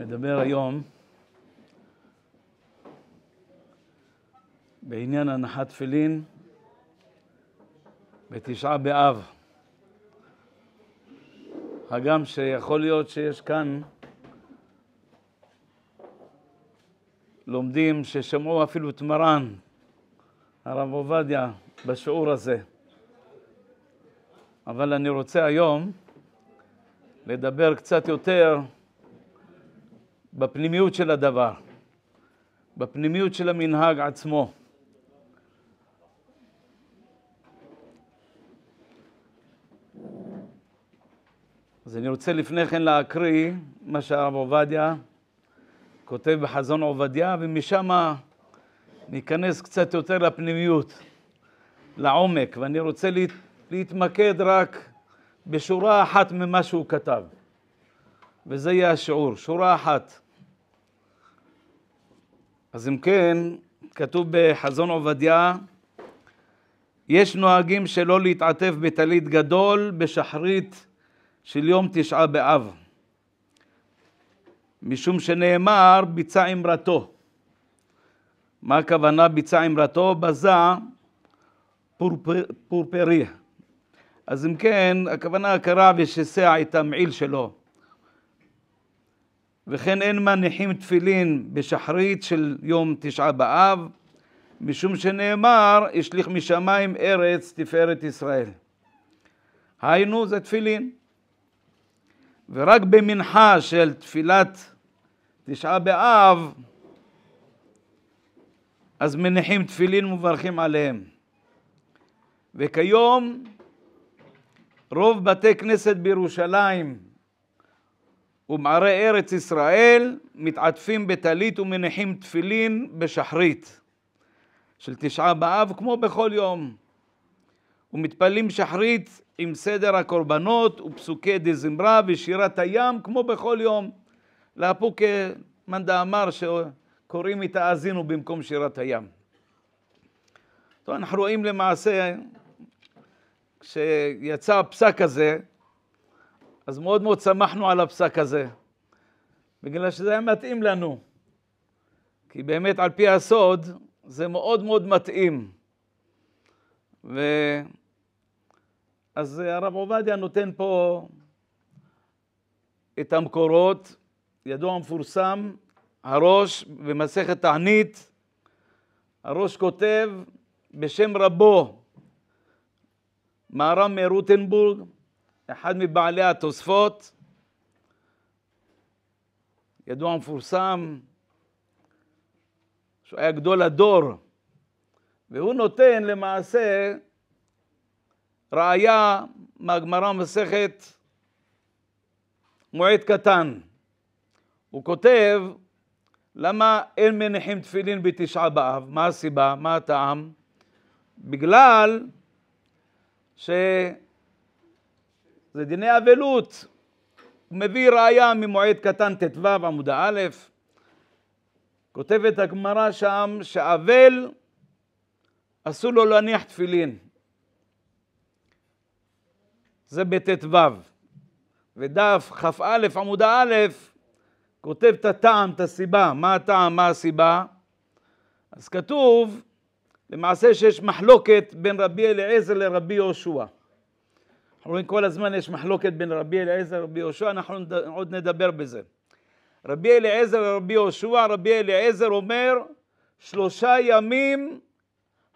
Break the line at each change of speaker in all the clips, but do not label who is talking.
מדבר היום בעניין הנחת תפילין בתשעה באב. הגם שיכול להיות שיש כאן לומדים ששמעו אפילו את מרן, הרב עובדיה, בשיעור הזה. אבל אני רוצה היום לדבר קצת יותר בפנימיות של הדבר, בפנימיות של המנהג עצמו. אז אני רוצה לפני כן להקריא מה שהרב עובדיה כותב בחזון עובדיה, ומשם ניכנס קצת יותר לפנימיות, לעומק, ואני רוצה להתמקד רק בשורה אחת ממה שהוא כתב, וזה יהיה השיעור, שורה אחת. אז אם כן, כתוב בחזון עובדיה, יש נוהגים שלא להתעטף בטלית גדול בשחרית של יום תשעה באב, משום שנאמר ביצע אמרתו. מה הכוונה ביצע אמרתו? בזה פורפרי. אז אם כן, הכוונה קרע ושסע את המעיל שלו. וכן אין מניחים תפילין בשחרית של יום תשעה באב, משום שנאמר, השליך משמיים ארץ תפארת ישראל. היינו, זה תפילין. ורק במנחה של תפילת תשעה באב, אז מניחים תפילין ומברכים עליהם. וכיום רוב בתי כנסת בירושלים ומערי ארץ ישראל מתעטפים בטלית ומניחים תפילין בשחרית של תשעה באב כמו בכל יום ומתפללים שחרית עם סדר הקורבנות ופסוקי דזמרה ושירת הים כמו בכל יום. לאפוקה מאן דאמר שקוראים את האזינו במקום שירת הים. טוב, אנחנו רואים למעשה כשיצא הפסק הזה, אז מאוד מאוד שמחנו על הפסק הזה, בגלל שזה היה מתאים לנו. כי באמת על פי הסוד זה מאוד מאוד מתאים. ו... אז הרב עובדיה נותן פה את המקורות, ידוע מפורסם, הראש במסכת תענית, הראש כותב בשם רבו, מהר"ם מרוטנבורג, אחד מבעלי התוספות, ידוע מפורסם, שהוא היה גדול הדור, והוא נותן למעשה ראיה מהגמרא מסכת מועד קטן. הוא כותב למה אין מניחים תפילין בתשעה באב, מה הסיבה, מה הטעם? בגלל שזה דיני אבלות. הוא מביא ראיה ממועד קטן ט"ו עמוד א', כותבת הגמרא שם שאבל אסור לו להניח תפילין. זה בט"ו. ודף כ"א עמוד א' כותב את הטעם, את הסיבה. מה הטעם, מה הסיבה? אז כתוב למעשה שיש מחלוקת בין רבי אליעזר לרבי יהושע. אנחנו רואים כל הזמן יש מחלוקת בין רבי אליעזר לרבי יהושע, אנחנו עוד נדבר בזה. רבי אליעזר לרבי יהושע, רבי אליעזר אומר שלושה ימים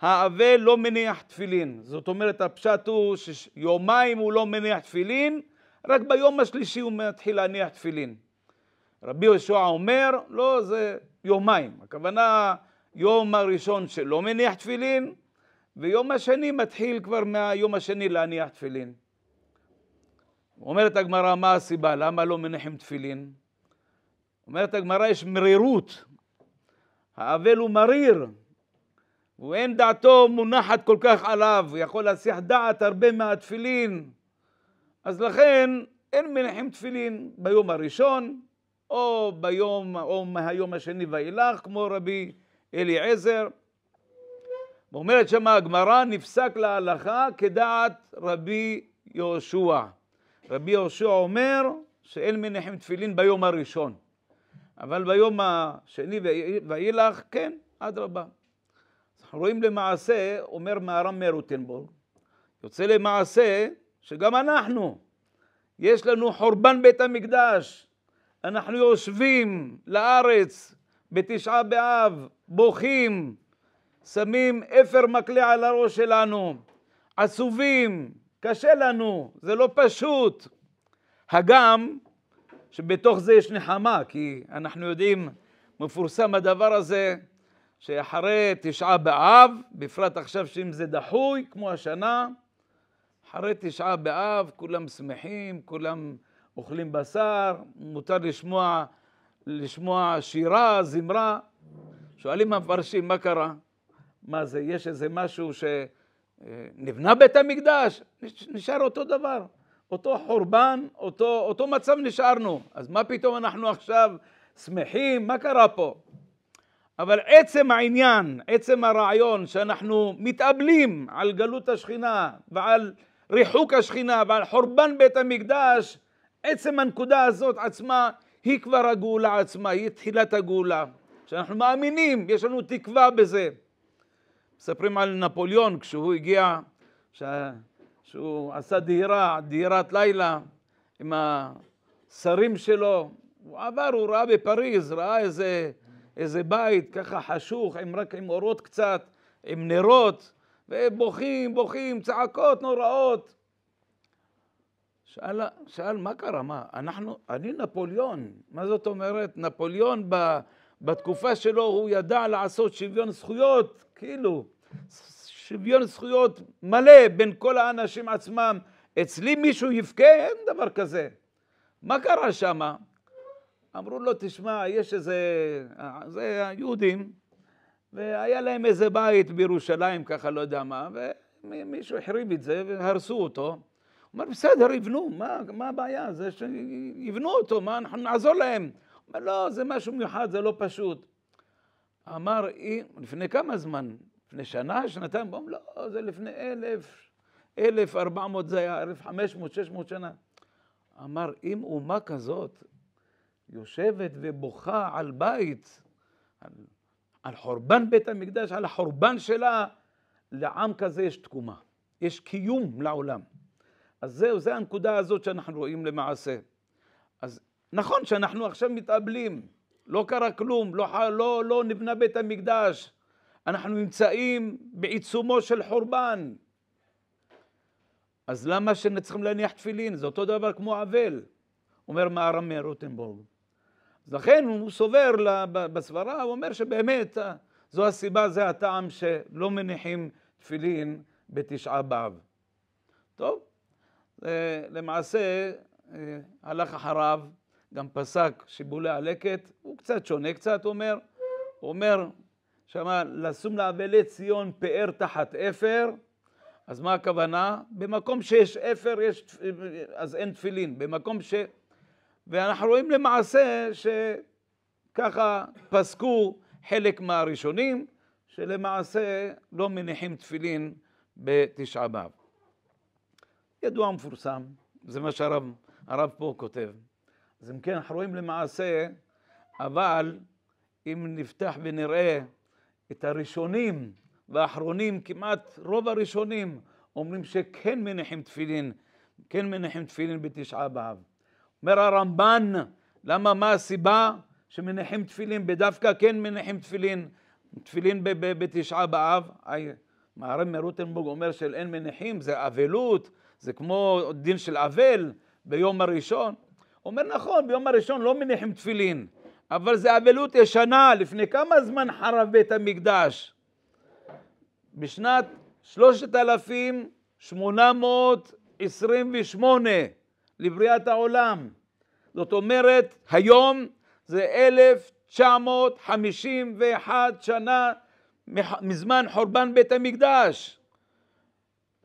האבל לא מניח תפילין. זאת אומרת הפשט הוא שיומיים הוא לא מניח תפילין, רק ביום השלישי הוא מתחיל להניח תפילין. רבי יהושע אומר, לא, זה יומיים. הכוונה יום הראשון שלא מניח תפילין, ויום השני מתחיל כבר מהיום השני להניח תפילין. אומרת הגמרא, מה הסיבה? למה לא מניחים תפילין? אומרת הגמרא, יש מרירות. האבל הוא מריר, ואין דעתו מונחת כל כך עליו, הוא יכול להסיח דעת הרבה מהתפילין. אז לכן אין מניחים תפילין ביום הראשון, או ביום, או מהיום השני ואילך, כמו רבי אליעזר. ואומרת שמה הגמרא, נפסק להלכה כדעת רבי יהושע. רבי יהושע אומר שאין מניחים תפילין ביום הראשון. אבל ביום השני ואילך, כן, אדרבה. אנחנו רואים למעשה, אומר מהר"ם מרוטנבורג, יוצא למעשה שגם אנחנו, יש לנו חורבן בית המקדש, אנחנו יושבים לארץ בתשעה באב, בוכים, שמים אפר מקלה על הראש שלנו, עצובים, קשה לנו, זה לא פשוט. הגם שבתוך זה יש נחמה, כי אנחנו יודעים, מפורסם הדבר הזה, שאחרי תשעה באב, בפרט עכשיו שאם זה דחוי, כמו השנה, אחרי תשעה באב כולם שמחים, כולם אוכלים בשר, מותר לשמוע, לשמוע שירה, זמרה. שואלים המפרשים, מה קרה? מה זה, יש איזה משהו שנבנה בית המקדש? נשאר אותו דבר. אותו חורבן, אותו, אותו מצב נשארנו. אז מה פתאום אנחנו עכשיו שמחים? מה קרה פה? אבל עצם העניין, עצם הרעיון שאנחנו מתאבלים על גלות השכינה ועל ריחוק השכינה ועל חורבן בית המקדש, עצם הנקודה הזאת עצמה היא כבר הגאולה עצמה, היא תחילת הגאולה. שאנחנו מאמינים, יש לנו תקווה בזה. מספרים על נפוליאון כשהוא הגיע, שהוא עשה דהירה, דהירת לילה עם השרים שלו. הוא עבר, הוא ראה בפריז, ראה איזה, איזה בית ככה חשוך, עם, רק עם אורות קצת, עם נרות, ובוכים, בוכים, צעקות נוראות. שאל, שאל מה קרה, מה, אנחנו, אני נפוליאון, מה זאת אומרת? נפוליאון ב, בתקופה שלו הוא ידע לעשות שוויון זכויות, כאילו, שוויון זכויות מלא בין כל האנשים עצמם. אצלי מישהו יבכה? אין דבר כזה. מה קרה שם? אמרו לו, תשמע, יש איזה, זה היהודים, והיה להם איזה בית בירושלים, ככה לא יודע מה, ומישהו החריב את זה והרסו אותו. הוא אומר, בסדר, יבנו, מה, מה הבעיה? זה שיבנו אותו, מה, אנחנו נעזור להם. הוא אומר, לא, זה משהו מיוחד, זה לא פשוט. אמר, לפני כמה זמן? לפני שנה, שנתיים? הוא אומר, לא, זה לפני אלף, אלף ארבע מאות, זה היה אלף חמש מאות, שש מאות שנה. אמר, אם אומה כזאת יושבת ובוכה על בית, על על חורבן בית המקדש, על החורבן שלה, לעם כזה יש תקומה, יש קיום לעולם. אז זהו, זו הנקודה הזאת שאנחנו רואים למעשה. אז נכון שאנחנו עכשיו מתאבלים, לא קרה כלום, לא, לא, לא נבנה בית המקדש, אנחנו נמצאים בעיצומו של חורבן. אז למה שצריכים להניח תפילין? זה אותו דבר כמו אבל, אומר מהר"ם מרוטנבורג. אז לכן הוא סובר בסברה, הוא אומר שבאמת אה, זו הסיבה, זה הטעם שלא מניחים תפילין בתשעה באב. טוב, למעשה אה, הלך אחריו, גם פסק שיבולי הלקט, הוא קצת שונה קצת, אומר, הוא אומר שמה לשום לאבלי ציון פאר תחת אפר, אז מה הכוונה? במקום שיש אפר יש, אז אין תפילין, במקום ש... ואנחנו רואים למעשה שככה פסקו חלק מהראשונים, שלמעשה לא מניחים תפילין בתשעה באב. ידוע מפורסם, זה מה שהרב הרב פה כותב. אז אם כן, אנחנו רואים למעשה, אבל אם נפתח ונראה את הראשונים והאחרונים, כמעט רוב הראשונים אומרים שכן מניחים תפילין, כן מניחים תפילין בתשעה באב. אומר הרמב"ן, למה, מה הסיבה שמניחים תפילין, בדווקא כן מניחים תפילין, תפילין בתשעה באב, מהר"ם מרוטנבורג אומר של אין מניחים, זה אבלות, זה כמו דין של אבל ביום הראשון. אומר נכון, ביום הראשון לא מניחים תפילין, אבל זה אבלות ישנה, לפני כמה זמן חרב בית המקדש? בשנת 3828 לבריאת העולם. זאת אומרת, היום זה 1951 שנה מזמן חורבן בית המקדש.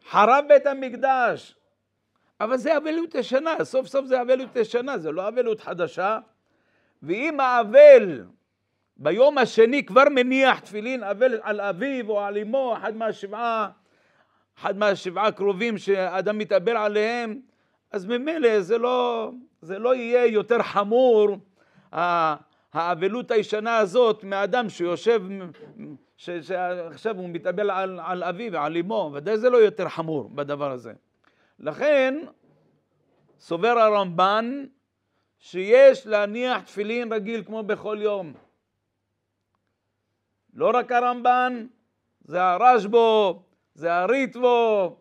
חרב בית המקדש. אבל זה אבלות ישנה, סוף סוף זה אבלות ישנה, זה לא אבלות חדשה. ואם האבל ביום השני כבר מניח תפילין אבל על אביו או על אמו, אחד מהשבעה, אחד מהשבעה קרובים שאדם מתאבל עליהם, אז ממילא זה לא, זה לא יהיה יותר חמור האבלות הישנה הזאת מאדם שיושב, ש- שעכשיו הוא מתאבל על, על אביו ועל אמו, ודאי זה לא יותר חמור בדבר הזה. לכן סובר הרמב"ן שיש להניח תפילין רגיל כמו בכל יום. לא רק הרמב"ן, זה הרשב"ו, זה הריטבו,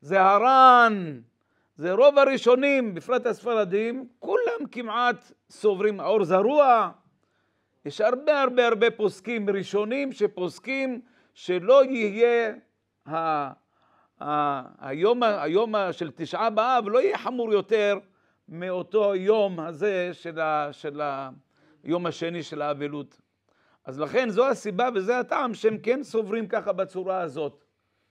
זה הר"ן, זה רוב הראשונים, בפרט הספרדים, כולם כמעט סוברים, האור זרוע. יש הרבה הרבה הרבה פוסקים ראשונים שפוסקים שלא יהיה היום, היום של תשעה באב, לא יהיה חמור יותר מאותו יום הזה של, ה, של היום השני של האבלות. אז לכן זו הסיבה וזה הטעם שהם כן סוברים ככה בצורה הזאת,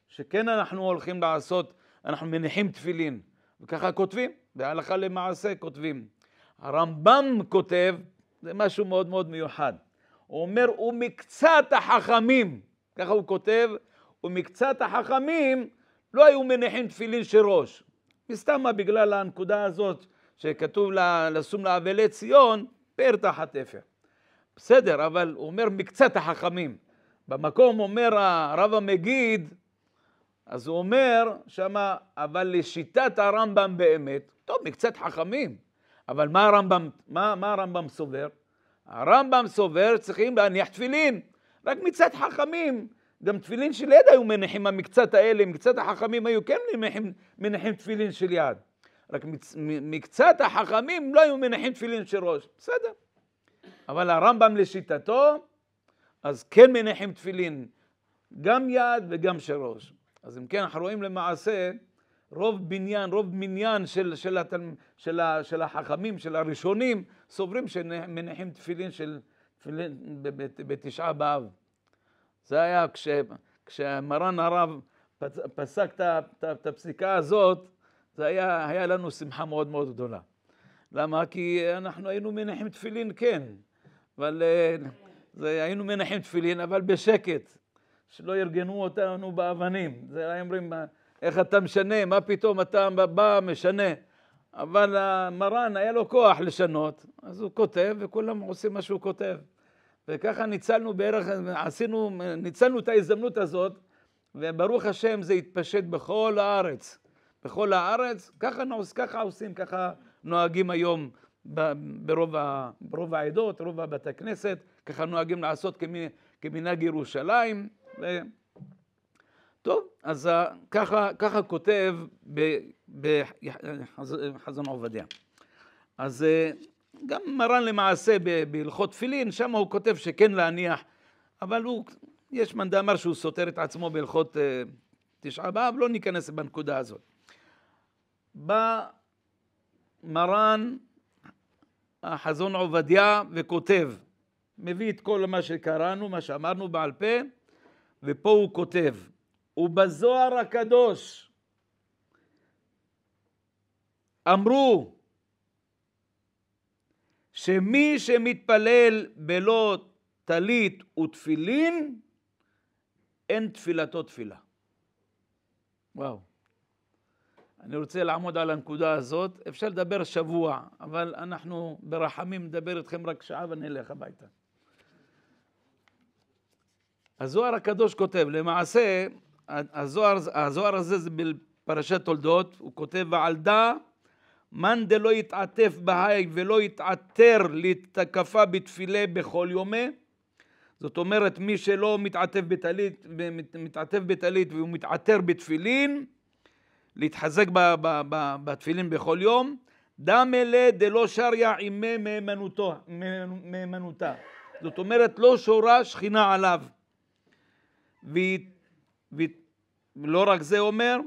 שכן אנחנו הולכים לעשות, אנחנו מניחים תפילין, וככה כותבים, בהלכה למעשה כותבים. הרמב"ם כותב, זה משהו מאוד מאוד מיוחד, הוא אומר, ומקצת החכמים, ככה הוא כותב, ומקצת החכמים לא היו מניחים תפילין של ראש. מסתם בגלל הנקודה הזאת שכתוב לשום לאבלי ציון, פאר תחת אפר. בסדר, אבל הוא אומר מקצת החכמים. במקום אומר הרב המגיד, אז הוא אומר שמה, אבל לשיטת הרמב"ם באמת, טוב, מקצת חכמים, אבל מה הרמב"ם, מה, מה הרמב"ם סובר? הרמב"ם סובר צריכים להניח תפילין, רק מצד חכמים, גם תפילין של יד היו מניחים המקצת האלה, מקצת החכמים היו כן מניחים, מניחים תפילין של יד, רק מקצת החכמים לא היו מניחים תפילין של ראש, בסדר. אבל הרמב"ם לשיטתו, אז כן מניחים תפילין, גם יד וגם של ראש. אז אם כן, אנחנו רואים למעשה רוב בניין, רוב מניין של, של, התל, של, ה, של החכמים, של הראשונים, סוברים שמניחים תפילין של תפילין בתשעה באב. זה היה כש, כשמרן הרב פסק את הפסיקה הזאת, זה היה, היה לנו שמחה מאוד מאוד גדולה. למה? כי אנחנו היינו מניחים תפילין, כן, אבל אה, זה, היינו מניחים תפילין, אבל בשקט, שלא ירגנו אותנו באבנים. זה היה אומרים, איך אתה משנה, מה פתאום אתה בא, משנה. אבל המרן היה לו כוח לשנות, אז הוא כותב, וכולם עושים מה שהוא כותב. וככה ניצלנו בערך, עשינו, ניצלנו את ההזדמנות הזאת, וברוך השם זה התפשט בכל הארץ. בכל הארץ, ככה, ככה עושים, ככה נוהגים היום ברוב, ה, ברוב העדות, רוב בתי הכנסת, ככה נוהגים לעשות כמנהג ירושלים. ו... טוב, אז ככה, ככה כותב בחזון עובדיה. אז גם מרן למעשה בהלכות תפילין, שם הוא כותב שכן להניח, אבל הוא, יש מאן דאמר שהוא סותר את עצמו בהלכות תשעה באב, לא ניכנס בנקודה הזאת. בא מרן החזון עובדיה וכותב, מביא את כל מה שקראנו, מה שאמרנו בעל פה, ופה הוא כותב, ובזוהר הקדוש אמרו שמי שמתפלל בלא טלית ותפילין, אין תפילתו תפילה. וואו. אני רוצה לעמוד על הנקודה הזאת. אפשר לדבר שבוע, אבל אנחנו ברחמים נדבר איתכם רק שעה ונלך הביתה. הזוהר הקדוש כותב, למעשה, הזוהר, הזוהר הזה זה בפרשת תולדות, הוא כותב, ועל דא מאן דלא יתעטף בהאי ולא יתעטר להתקפה בתפילה בכל יומי, זאת אומרת, מי שלא מתעטף בטלית, מתעטף בטלית והוא מתעטר בתפילין, להתחזק בתפילין בכל יום, דם אלה דלא שריה עימי מהימנותה. זאת אומרת, לא שורה שכינה עליו. ולא רק זה אומר,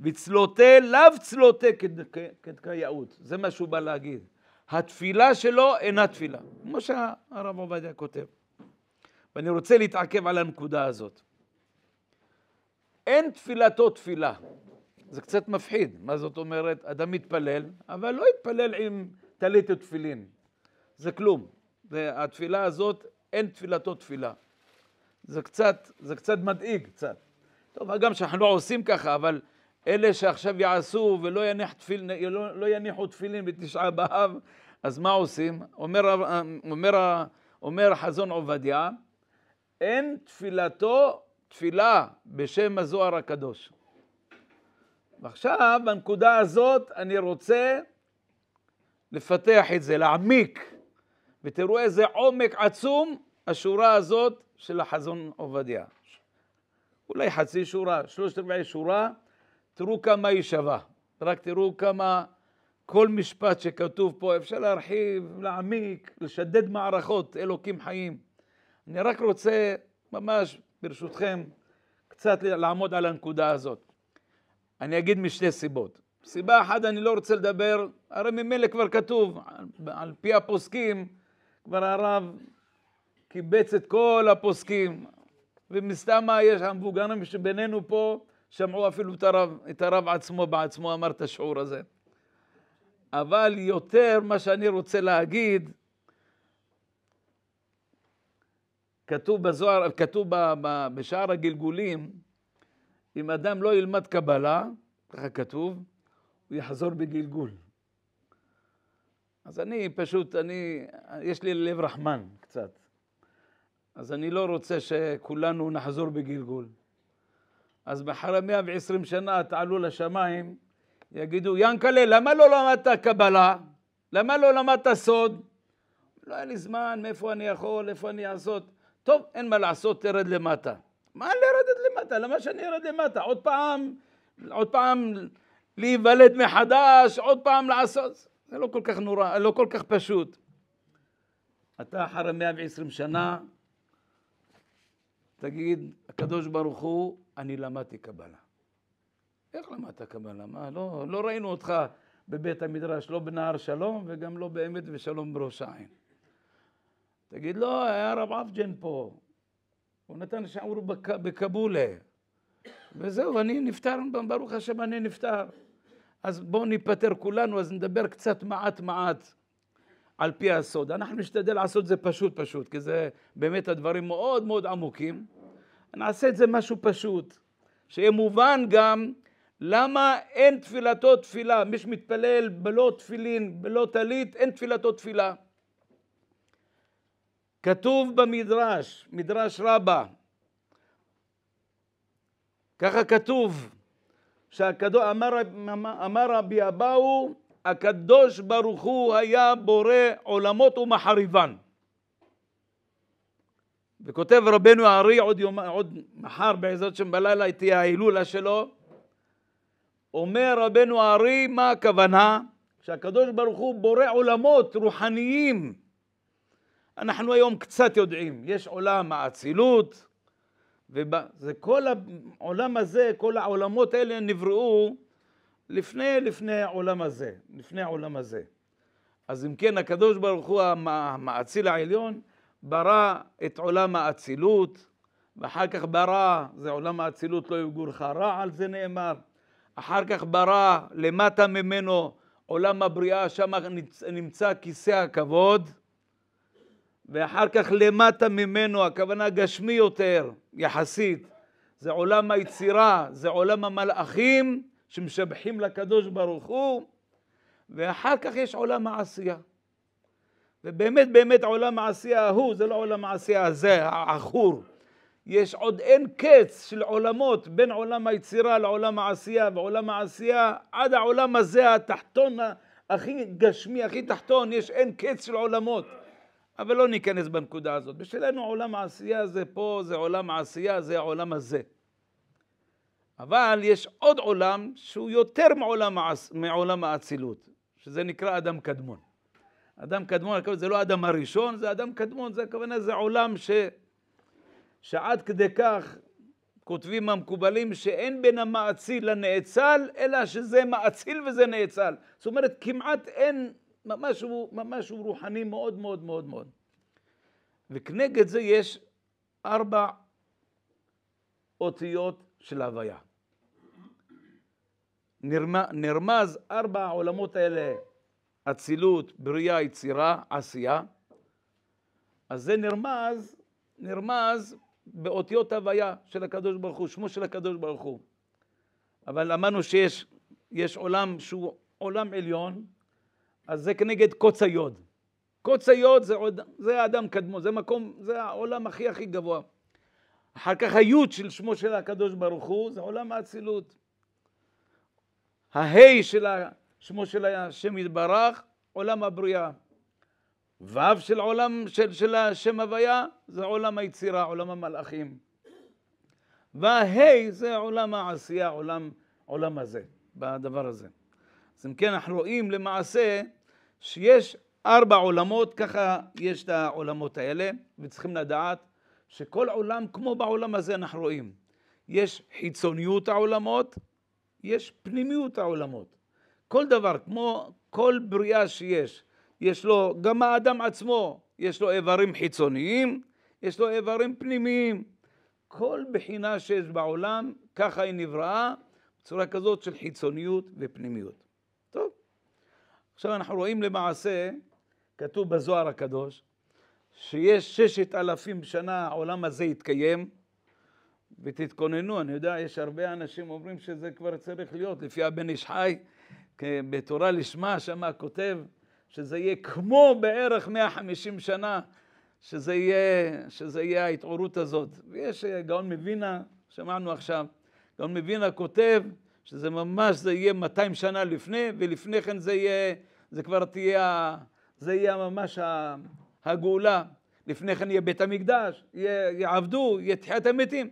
וצלותי לאו צלותי כדקייאות. זה מה שהוא בא להגיד. התפילה שלו אינה תפילה. כמו שהרב עובדיה כותב. ואני רוצה להתעכב על הנקודה הזאת. אין תפילתו תפילה. זה קצת מפחיד. מה זאת אומרת? אדם מתפלל, אבל לא יתפלל עם טלית ותפילין. זה כלום. והתפילה הזאת, אין תפילתו תפילה. זה קצת, זה קצת מדאיג, קצת. טוב, הגם שאנחנו לא עושים ככה, אבל אלה שעכשיו יעשו ולא יניח תפיל, לא, לא יניחו תפילין בתשעה באב, אז מה עושים? אומר, אומר, אומר חזון עובדיה, אין תפילתו תפילה בשם הזוהר הקדוש. ועכשיו, בנקודה הזאת, אני רוצה לפתח את זה, להעמיק, ותראו איזה עומק עצום השורה הזאת של החזון עובדיה. אולי חצי שורה, שלושת רבעי שורה, תראו כמה היא שווה. רק תראו כמה כל משפט שכתוב פה, אפשר להרחיב, להעמיק, לשדד מערכות, אלוקים חיים. אני רק רוצה, ממש, ברשותכם, קצת לעמוד על הנקודה הזאת. אני אגיד משתי סיבות. סיבה אחת, אני לא רוצה לדבר, הרי ממילא כבר כתוב, על, על פי הפוסקים, כבר הרב קיבץ את כל הפוסקים, ומסתם מה יש, המבוגרים שבינינו פה, שמעו אפילו את הרב, את הרב עצמו בעצמו אמר את השיעור הזה. אבל יותר מה שאני רוצה להגיד, כתוב בזוהר, כתוב בשער הגלגולים, אם אדם לא ילמד קבלה, ככה כתוב, הוא יחזור בגלגול. אז אני פשוט, אני, יש לי לב רחמן קצת. אז אני לא רוצה שכולנו נחזור בגלגול. אז אחרי 120 שנה תעלו לשמיים, יגידו, ינקלה, למה לא למדת קבלה? למה לא למדת סוד? לא היה לי זמן, מאיפה אני יכול, איפה אני אעשות? טוב, אין מה לעשות, תרד למטה. מה לרדת למטה? למה שאני ארד למטה? עוד פעם, עוד פעם להיוולד מחדש, עוד פעם לעשות? זה לא כל כך נורא, לא כל כך פשוט. אתה אחרי 120 שנה, תגיד, הקדוש ברוך הוא, אני למדתי קבלה. איך למדת קבלה? מה, לא, לא ראינו אותך בבית המדרש, לא בנהר שלום וגם לא באמת ושלום בראש העין. תגיד, לא, היה רב אבג'ן פה, הוא נתן שיעור בק... בקבולה, וזהו, אני נפטר, ברוך השם אני נפטר. אז בואו ניפטר כולנו, אז נדבר קצת מעט מעט על פי הסוד. אנחנו נשתדל לעשות את זה פשוט פשוט, כי זה באמת הדברים מאוד מאוד עמוקים. נעשה את זה משהו פשוט, שיהיה מובן גם למה אין תפילתו תפילה. מי שמתפלל בלא תפילין, בלא טלית, אין תפילתו תפילה. כתוב במדרש, מדרש רבה, ככה כתוב, שהקדוש, אמר, אמר רבי אבאו, הקדוש ברוך הוא היה בורא עולמות ומחריבן. וכותב רבנו הארי עוד, יום, עוד מחר בעזרת שם בלילה תהיה ההילולה שלו, אומר רבנו הארי מה הכוונה? שהקדוש ברוך הוא בורא עולמות רוחניים. אנחנו היום קצת יודעים, יש עולם האצילות, וזה כל העולם הזה, כל העולמות האלה נבראו לפני, לפני העולם הזה, לפני העולם הזה. אז אם כן, הקדוש ברוך הוא המאציל העליון, ברא את עולם האצילות, ואחר כך ברא, זה עולם האצילות לא יגורך רע, על זה נאמר. אחר כך ברא למטה ממנו עולם הבריאה, שם נמצא כיסא הכבוד, ואחר כך למטה ממנו, הכוונה גשמי יותר, יחסית, זה עולם היצירה, זה עולם המלאכים שמשבחים לקדוש ברוך הוא, ואחר כך יש עולם העשייה. ובאמת באמת עולם העשייה ההוא, זה לא עולם העשייה הזה, העכור. יש עוד אין קץ של עולמות בין עולם היצירה לעולם העשייה, ועולם העשייה עד העולם הזה, התחתון הכי גשמי, הכי תחתון, יש אין קץ של עולמות. אבל לא ניכנס בנקודה הזאת. בשבילנו עולם העשייה זה פה, זה עולם העשייה, זה העולם הזה. אבל יש עוד עולם שהוא יותר מעולם, מעולם האצילות, שזה נקרא אדם קדמון. אדם קדמון, זה לא האדם הראשון, זה אדם קדמון, זה הכוונה, זה עולם ש... שעד כדי כך כותבים המקובלים שאין בין המאציל לנאצל, אלא שזה מאציל וזה נאצל. זאת אומרת, כמעט אין משהו, משהו רוחני מאוד מאוד מאוד מאוד. וכנגד זה יש ארבע אותיות של הוויה. נרמז ארבע העולמות האלה, אצילות, בריאה, יצירה, עשייה. אז זה נרמז, נרמז באותיות הוויה של הקדוש ברוך הוא, שמו של הקדוש ברוך הוא. אבל אמרנו שיש יש עולם שהוא עולם עליון, אז זה כנגד קוץ היוד. קוץ היוד זה, עוד, זה האדם קדמו, זה מקום, זה העולם הכי הכי גבוה. אחר כך היוד של שמו של הקדוש ברוך הוא זה עולם האצילות. ההי של שמו של השם יתברך, עולם הבריאה. ו' של עולם של, של השם הוויה זה עולם היצירה, עולם המלאכים. והה' זה עולם העשייה, עולם, עולם הזה, בדבר הזה. אז אם כן, אנחנו רואים למעשה שיש ארבע עולמות, ככה יש את העולמות האלה, וצריכים לדעת שכל עולם, כמו בעולם הזה אנחנו רואים, יש חיצוניות העולמות, יש פנימיות העולמות. כל דבר, כמו כל בריאה שיש, יש לו, גם האדם עצמו, יש לו איברים חיצוניים, יש לו איברים פנימיים. כל בחינה שיש בעולם, ככה היא נבראה, בצורה כזאת של חיצוניות ופנימיות. טוב, עכשיו אנחנו רואים למעשה, כתוב בזוהר הקדוש, שיש ששת אלפים שנה העולם הזה יתקיים, ותתכוננו, אני יודע, יש הרבה אנשים אומרים שזה כבר צריך להיות, לפי הבן איש חי, בתורה לשמה, שמה כותב שזה יהיה כמו בערך 150 שנה, שזה יהיה, שזה יהיה ההתעוררות הזאת. ויש אה, גאון מווינה, שמענו עכשיו, גאון מווינה כותב שזה ממש, זה יהיה 200 שנה לפני, ולפני כן זה יהיה, זה כבר תהיה, זה יהיה ממש הגאולה. לפני כן יהיה בית המקדש, יהיה, יעבדו, יהיה תחיית המתים.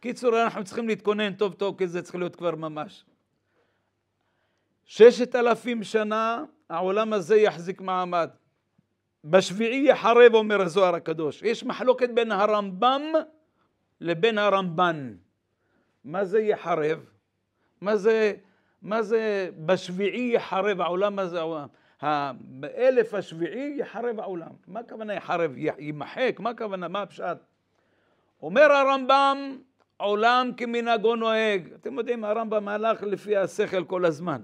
קיצור, אנחנו צריכים להתכונן טוב טוב, כי זה צריך להיות כבר ממש. ששת אלפים שנה העולם הזה יחזיק מעמד. בשביעי יחרב, אומר הזוהר הקדוש. יש מחלוקת בין הרמב"ם לבין הרמב"ן. מה זה יחרב? מה זה, מה זה בשביעי יחרב העולם הזה? באלף השביעי יחרב העולם. מה הכוונה יחרב? יימחק? מה הכוונה? מה הפשט? אומר הרמב"ם, עולם כמנהגו נוהג. אתם יודעים, הרמב"ם הלך לפי השכל כל הזמן.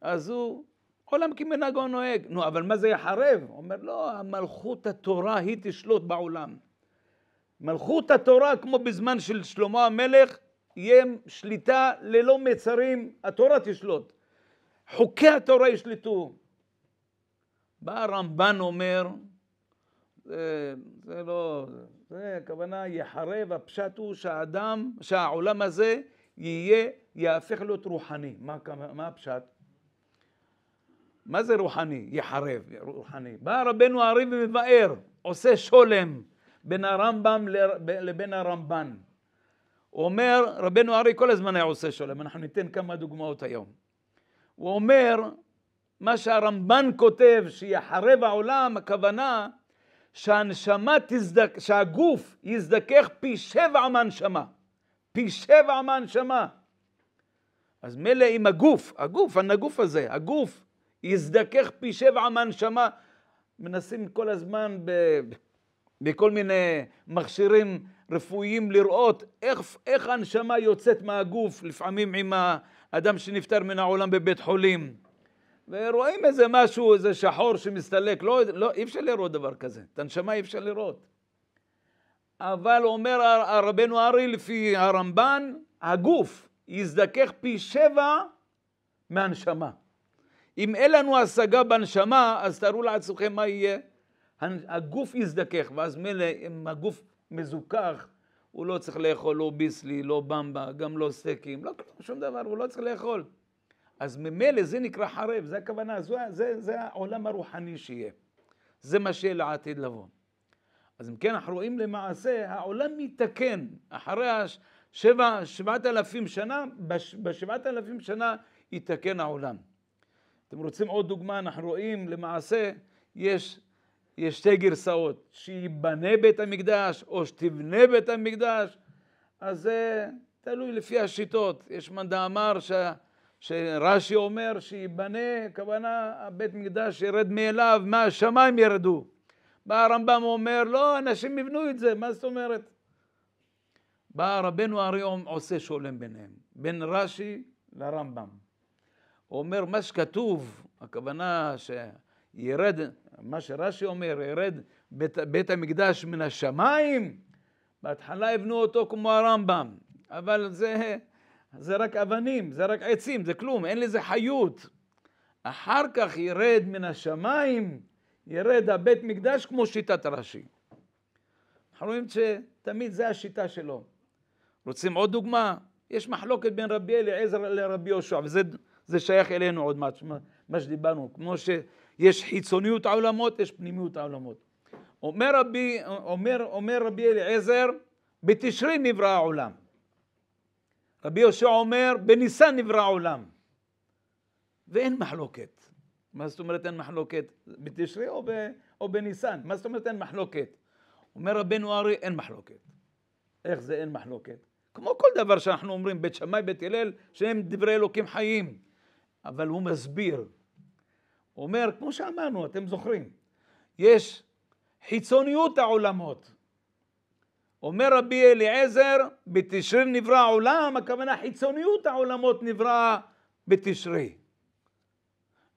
אז הוא עולם כמנהגו נוהג. נו, אבל מה זה יחרב? הוא אומר, לא, המלכות התורה היא תשלוט בעולם. מלכות התורה, כמו בזמן של שלמה המלך, יהיה שליטה ללא מצרים, התורה תשלוט. חוקי התורה ישלטו. בא הרמב"ן אומר, זה, זה לא, זה הכוונה יחרב, הפשט הוא שהאדם, שהעולם הזה יהיה, יהפך להיות רוחני. מה, מה הפשט? מה זה רוחני? יחרב, רוחני. בא רבנו הארי ומבאר, עושה שולם בין הרמב"ם לבין הרמב"ן. הוא אומר, רבנו הארי כל הזמן היה עושה שולם, אנחנו ניתן כמה דוגמאות היום. הוא אומר, מה שהרמב"ן כותב, שיחרב העולם, הכוונה שהנשמה תזדק, שהגוף יזדכך פי שבע מהנשמה. פי שבע מהנשמה. אז מילא עם הגוף, הגוף, הנגוף הזה, הגוף יזדכך פי שבע מהנשמה. מנסים כל הזמן ב, בכל מיני מכשירים רפואיים לראות איך, איך הנשמה יוצאת מהגוף, לפעמים עם האדם שנפטר מן העולם בבית חולים. ורואים איזה משהו, איזה שחור שמסתלק, לא, לא, אי אפשר לראות דבר כזה, את הנשמה אי אפשר לראות. אבל אומר רבנו ארי לפי הרמב"ן, הגוף יזדכך פי שבע מהנשמה. אם אין לנו השגה בנשמה, אז תארו לעצמכם מה יהיה. הגוף יזדכך, ואז מילא אם הגוף מזוכח, הוא לא צריך לאכול לא ביסלי, לא במבה, גם לא סטייקים, לא שום דבר, הוא לא צריך לאכול. אז ממילא זה נקרא חרב, זה הכוונה, זה, זה, זה העולם הרוחני שיהיה. זה מה שיהיה לעתיד לבוא. אז אם כן, אנחנו רואים למעשה, העולם מתקן. אחרי השבע, שבעת אלפים שנה, בשבעת אלפים שנה יתקן העולם. אתם רוצים עוד דוגמה? אנחנו רואים למעשה, יש, יש שתי גרסאות, שייבנה בית המקדש או שתבנה בית המקדש, אז זה תלוי לפי השיטות. יש מאן דאמר שה... שרש"י אומר שייבנה, הכוונה הבית מקדש ירד מאליו, מהשמיים ירדו. בא הרמב"ם אומר, לא, אנשים יבנו את זה, מה זאת אומרת? בא רבנו ארי עושה שולם ביניהם, בין רש"י לרמב"ם. הוא אומר, מה שכתוב, הכוונה שירד, מה שרש"י אומר, ירד בית, בית המקדש מן השמיים, בהתחלה יבנו אותו כמו הרמב"ם, אבל זה זה רק אבנים, זה רק עצים, זה כלום, אין לזה חיות. אחר כך ירד מן השמיים, ירד הבית מקדש כמו שיטת רש"י. אנחנו רואים שתמיד זה השיטה שלו. רוצים עוד דוגמה? יש מחלוקת בין רבי אליעזר לרבי יהושע, וזה שייך אלינו עוד מעט, מה שדיברנו. כמו שיש חיצוניות העולמות, יש פנימיות העולמות. אומר רבי, אומר, אומר רבי אליעזר, בתשרי נברא העולם. רבי יהושע אומר, בניסן נברא העולם. ואין מחלוקת. מה זאת אומרת אין מחלוקת? בתשרי או, ב, או בניסן? מה זאת אומרת אין מחלוקת? אומר רבנו ארי, אין מחלוקת. איך זה אין מחלוקת? כמו כל דבר שאנחנו אומרים, בית שמאי, בית הלל, שהם דברי אלוקים חיים. אבל הוא מסביר. הוא אומר, כמו שאמרנו, אתם זוכרים, יש חיצוניות העולמות. אומר רבי אליעזר, בתשרי נברא העולם, הכוונה חיצוניות העולמות נברא בתשרי.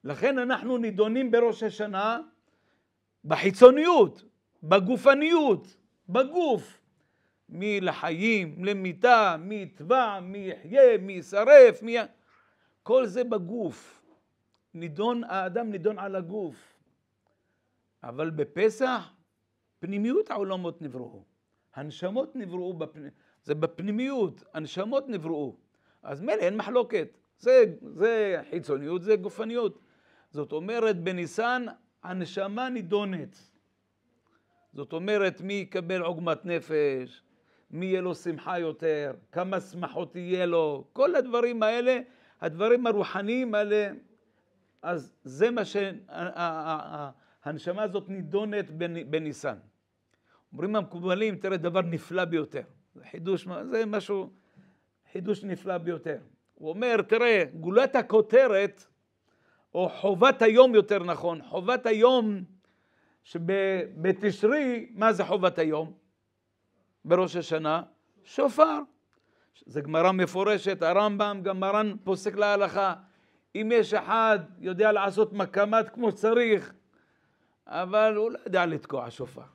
לכן אנחנו נידונים בראש השנה בחיצוניות, בגופניות, בגוף. מי לחיים, למיתה, מי יטבע, מי יחיה, מי יישרף, מי... כל זה בגוף. נידון, האדם נידון על הגוף. אבל בפסח, פנימיות העולמות נבראו. הנשמות נבראו, בפני... זה בפנימיות, הנשמות נבראו. אז מילא אין מחלוקת. זה, זה חיצוניות, זה גופניות. זאת אומרת, בניסן הנשמה נידונת. זאת אומרת, מי יקבל עוגמת נפש, מי יהיה לו שמחה יותר, כמה שמחות יהיה לו, כל הדברים האלה, הדברים הרוחניים האלה, אז זה מה שהנשמה הזאת נידונת בניסן. אומרים המקובלים, תראה, דבר נפלא ביותר. זה חידוש, זה משהו, חידוש נפלא ביותר. הוא אומר, תראה, גולת הכותרת או חובת היום יותר נכון, חובת היום שבתשרי, מה זה חובת היום? בראש השנה? שופר. זה גמרא מפורשת, הרמב"ם, גם מרן פוסק להלכה. אם יש אחד יודע לעשות מקמת כמו שצריך, אבל הוא לא יודע לתקוע שופר.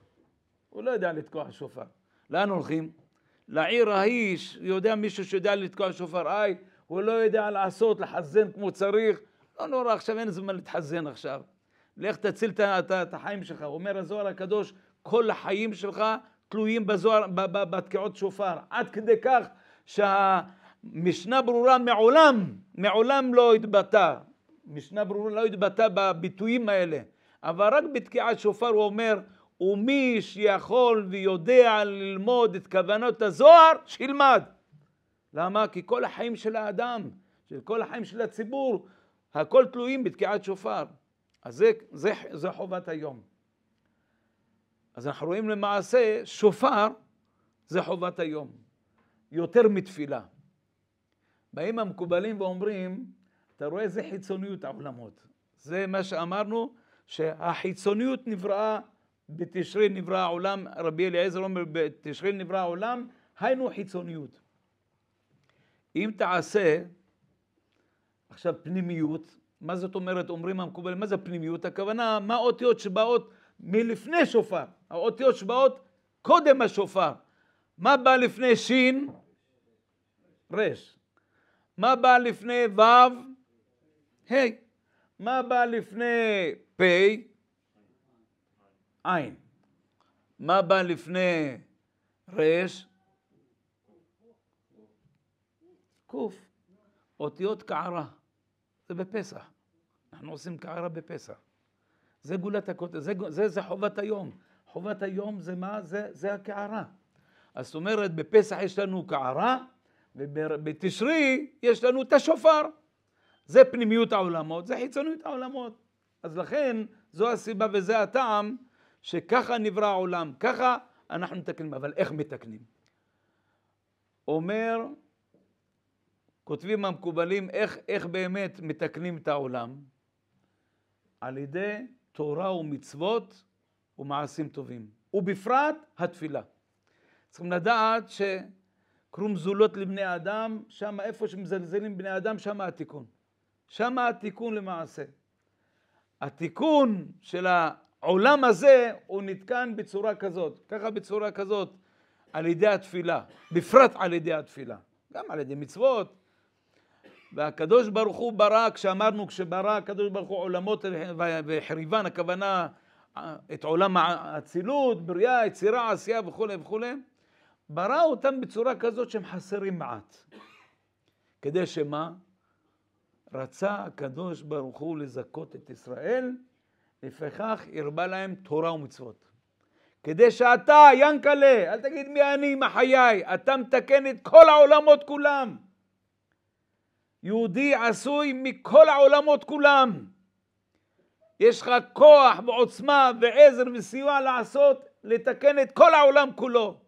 הוא לא יודע לתקוע שופר. לאן הולכים? לעיר ההיא, יודע מישהו שיודע לתקוע שופר, איי, הוא לא יודע לעשות, לחזן כמו צריך, לא נורא, עכשיו אין זמן להתחזן עכשיו. לך תציל את החיים שלך. אומר הזוהר הקדוש, כל החיים שלך תלויים בזוהר, בתקיעות שופר. עד כדי כך שהמשנה ברורה מעולם, מעולם לא התבטא. משנה ברורה לא התבטא בביטויים האלה. אבל רק בתקיעת שופר הוא אומר, ומי שיכול ויודע ללמוד את כוונות הזוהר, שילמד. למה? כי כל החיים של האדם, של כל החיים של הציבור, הכל תלויים בתקיעת שופר. אז זה, זה, זה חובת היום. אז אנחנו רואים למעשה, שופר זה חובת היום, יותר מתפילה. באים המקובלים ואומרים, אתה רואה איזה חיצוניות העולמות. זה מה שאמרנו, שהחיצוניות נבראה, בתשרי נברא העולם, רבי אליעזר אומר, בתשרי נברא העולם, היינו חיצוניות. אם תעשה עכשיו פנימיות, מה זאת אומרת אומרים המקובלים, מה זה פנימיות? הכוונה מה האותיות שבאות מלפני שופר, האותיות שבאות קודם השופר. מה בא לפני שין? רש. מה בא לפני ו'? ה'. מה בא לפני פ'? עין. מה בא לפני רש? קוף. אותיות קערה. זה בפסח. אנחנו עושים קערה בפסח. זה גולת הכותל, זה, זה, זה חובת היום. חובת היום זה מה? זה, זה הקערה. אז זאת אומרת, בפסח יש לנו קערה, ובתשרי יש לנו את השופר. זה פנימיות העולמות, זה חיצוניות העולמות. אז לכן, זו הסיבה וזה הטעם שככה נברא העולם, ככה אנחנו מתקנים. אבל איך מתקנים? אומר כותבים המקובלים איך, איך באמת מתקנים את העולם, על ידי תורה ומצוות ומעשים טובים, ובפרט התפילה. צריכים לדעת שקרום זולות לבני אדם, שם איפה שמזלזלים בני אדם, שם התיקון. שם התיקון למעשה. התיקון של העולם הזה הוא נתקן בצורה כזאת, ככה בצורה כזאת, על ידי התפילה, בפרט על ידי התפילה, גם על ידי מצוות, והקדוש ברוך הוא ברא, כשאמרנו, כשברא הקדוש ברוך הוא עולמות וחריבן, הכוונה את עולם האצילות, בריאה, יצירה, עשייה וכולי וכולי, ברא אותם בצורה כזאת שהם חסרים מעט. כדי שמה? רצה הקדוש ברוך הוא לזכות את ישראל, לפיכך הרבה להם תורה ומצוות. כדי שאתה, ינקלה, אל תגיד מי אני, מה חיי, אתה מתקן את כל העולמות כולם. יהודי עשוי מכל העולמות כולם. יש לך כוח ועוצמה ועזר וסיוע לעשות, לתקן את כל העולם כולו.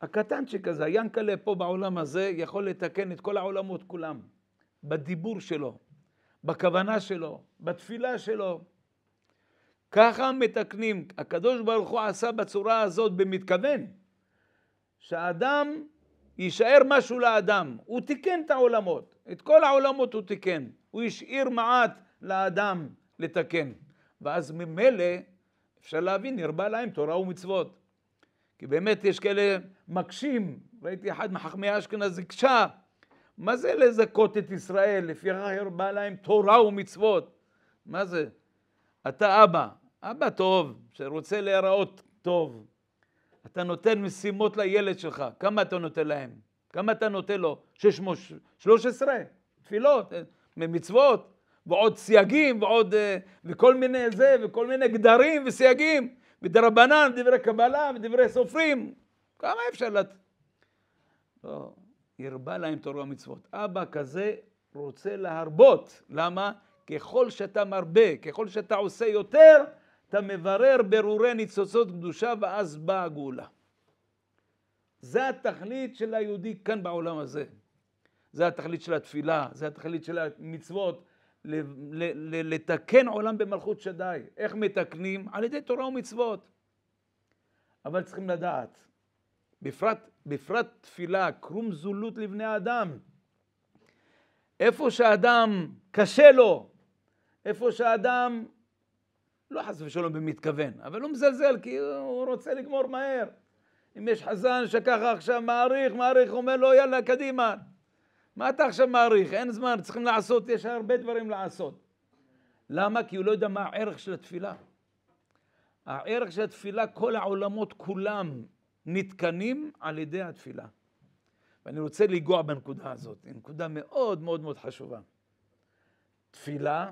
הקטנצ'יק הזה, היאנקלה פה בעולם הזה, יכול לתקן את כל העולמות כולם. בדיבור שלו, בכוונה שלו, בתפילה שלו. ככה מתקנים. הקדוש ברוך הוא עשה בצורה הזאת במתכוון, שהאדם יישאר משהו לאדם. הוא תיקן את העולמות, את כל העולמות הוא תיקן. הוא השאיר מעט לאדם לתקן. ואז ממילא אפשר להבין, נרבה להם תורה ומצוות. כי באמת יש כאלה מקשים, ראיתי אחד מחכמי אשכנז הקשה, מה זה לזכות את ישראל? לפיכך הרבה להם תורה ומצוות. מה זה? אתה אבא, אבא טוב, שרוצה להיראות טוב. אתה נותן משימות לילד שלך, כמה אתה נותן להם? כמה אתה נותן לו? 613 תפילות, מצוות, ועוד סייגים, ועוד, אה, וכל מיני זה, וכל מיני גדרים וסייגים, ודרבנן, דברי קבלה ודברי סופרים, כמה אפשר לת... לא, הרבה להם תורה ומצוות. אבא כזה רוצה להרבות, למה? ככל שאתה מרבה, ככל שאתה עושה יותר, אתה מברר ברורי ניצוצות קדושה ואז באה הגאולה. זה התכלית של היהודי כאן בעולם הזה. זה התכלית של התפילה, זה התכלית של המצוות, לתקן עולם במלכות שדי. איך מתקנים? על ידי תורה ומצוות. אבל צריכים לדעת, בפרט, בפרט תפילה, קרום זולות לבני האדם. איפה שאדם קשה לו, איפה שאדם, לא חס ושלום במתכוון, אבל הוא מזלזל כי הוא רוצה לגמור מהר. אם יש חזן שככה עכשיו מעריך, מעריך, אומר לו יאללה קדימה. מה אתה עכשיו מעריך? אין זמן, צריכים לעשות, יש הרבה דברים לעשות. למה? כי הוא לא יודע מה הערך של התפילה. הערך של התפילה, כל העולמות כולם נתקנים על ידי התפילה. ואני רוצה לנגוע בנקודה הזאת, היא נקודה מאוד מאוד מאוד חשובה. תפילה,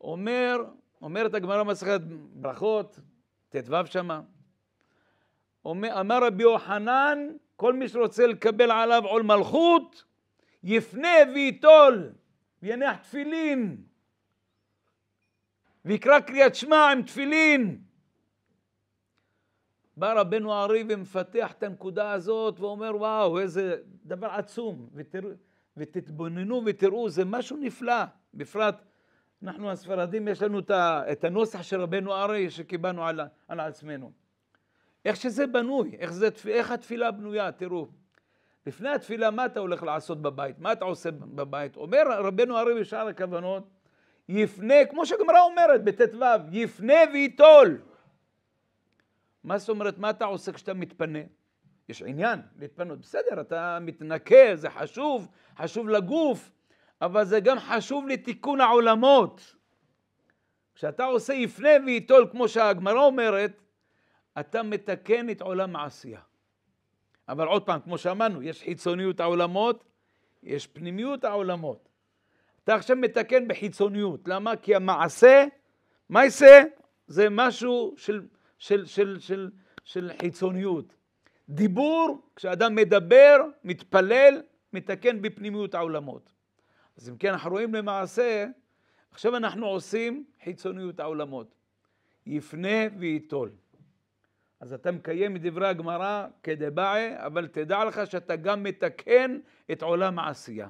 אומר, אומרת הגמרא מסכת ברכות, ט"ו שמה, אומר, אמר רבי יוחנן, כל מי שרוצה לקבל עליו עול מלכות, יפנה וייטול, ויניח תפילין, ויקרא קריאת שמע עם תפילין. בא רבנו ארי ומפתח את הנקודה הזאת ואומר וואו איזה דבר עצום ותר, ותתבוננו ותראו זה משהו נפלא בפרט אנחנו הספרדים יש לנו את הנוסח של רבנו ארי שקיבלנו על, על עצמנו איך שזה בנוי, איך, זה, איך התפילה בנויה, תראו. לפני התפילה, מה אתה הולך לעשות בבית? מה אתה עושה בבית? אומר רבנו הרי בשאר הכוונות, יפנה, כמו שהגמרא אומרת בט"ו, יפנה וייטול. מה זאת אומרת, מה אתה עושה כשאתה מתפנה? יש עניין להתפנות. בסדר, אתה מתנקה, זה חשוב, חשוב לגוף, אבל זה גם חשוב לתיקון העולמות. כשאתה עושה יפנה וייטול, כמו שהגמרא אומרת, אתה מתקן את עולם העשייה. אבל עוד פעם, כמו שאמרנו, יש חיצוניות העולמות, יש פנימיות העולמות. אתה עכשיו מתקן בחיצוניות. למה? כי המעשה, מה יעשה? זה משהו של, של, של, של, של חיצוניות. דיבור, כשאדם מדבר, מתפלל, מתקן בפנימיות העולמות. אז אם כן, אנחנו רואים למעשה, עכשיו אנחנו עושים חיצוניות העולמות. יפנה וייטול. אז אתה מקיים את דברי הגמרא כדבעי, אבל תדע לך שאתה גם מתקן את עולם העשייה.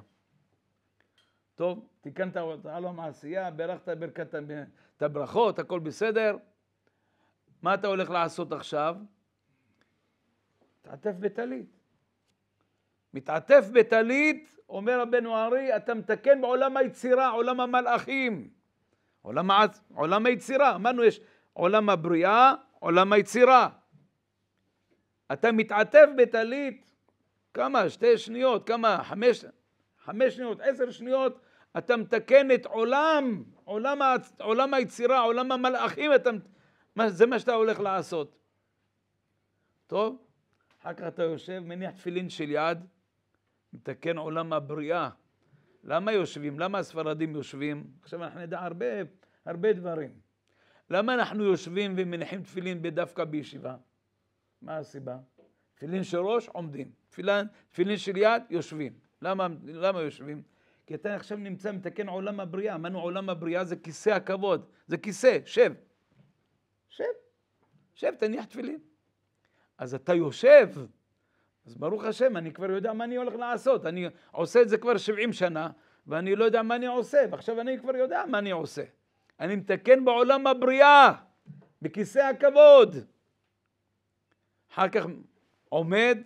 טוב, תיקנת את עולם העשייה, בירכת ברכת את הברכות, הכל בסדר. מה אתה הולך לעשות עכשיו? מתעטף בטלית. מתעטף בטלית, אומר רבנו ארי, אתה מתקן בעולם היצירה, עולם המלאכים. עולם, עולם היצירה, אמרנו יש עולם הבריאה, עולם היצירה. אתה מתעטף בטלית, כמה? שתי שניות, כמה? חמש, חמש שניות, עשר שניות, אתה מתקן את עולם, עולם, עולם היצירה, עולם המלאכים, אתה, זה מה שאתה הולך לעשות. טוב? אחר כך אתה יושב, מניח תפילין של יד, מתקן עולם הבריאה. למה יושבים? למה הספרדים יושבים? עכשיו אנחנו נדע הרבה, הרבה דברים. למה אנחנו יושבים ומניחים תפילין דווקא בישיבה? מה הסיבה? תפילין של ראש עומדים, תפילין, תפילין של יד יושבים. למה, למה יושבים? כי אתה עכשיו נמצא מתקן עולם הבריאה. אמרנו עולם הבריאה זה כיסא הכבוד, זה כיסא, שב. שב, שב, תניח תפילין. אז אתה יושב, אז ברוך השם, אני כבר יודע מה אני הולך לעשות. אני עושה את זה כבר 70 שנה, ואני לא יודע מה אני עושה, ועכשיו אני כבר יודע מה אני עושה. אני מתקן בעולם הבריאה, בכיסא הכבוד. אחר כך עומד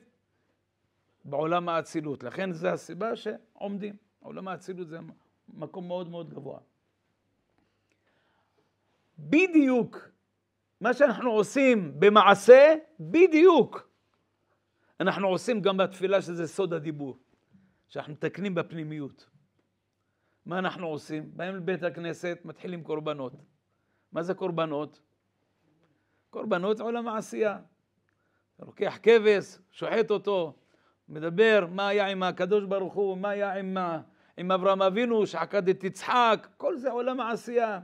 בעולם האצילות. לכן זו הסיבה שעומדים. עולם האצילות זה מקום מאוד מאוד גבוה. בדיוק מה שאנחנו עושים במעשה, בדיוק. אנחנו עושים גם בתפילה שזה סוד הדיבור, שאנחנו מתקנים בפנימיות. מה אנחנו עושים? באים לבית הכנסת, מתחילים קורבנות. מה זה קורבנות? קורבנות עולם העשייה. אתה לוקח כבש, שוחט אותו, מדבר מה היה עם הקדוש ברוך הוא, מה היה עם, עם אברהם אבינו שעקד את יצחק, כל זה עולם העשייה.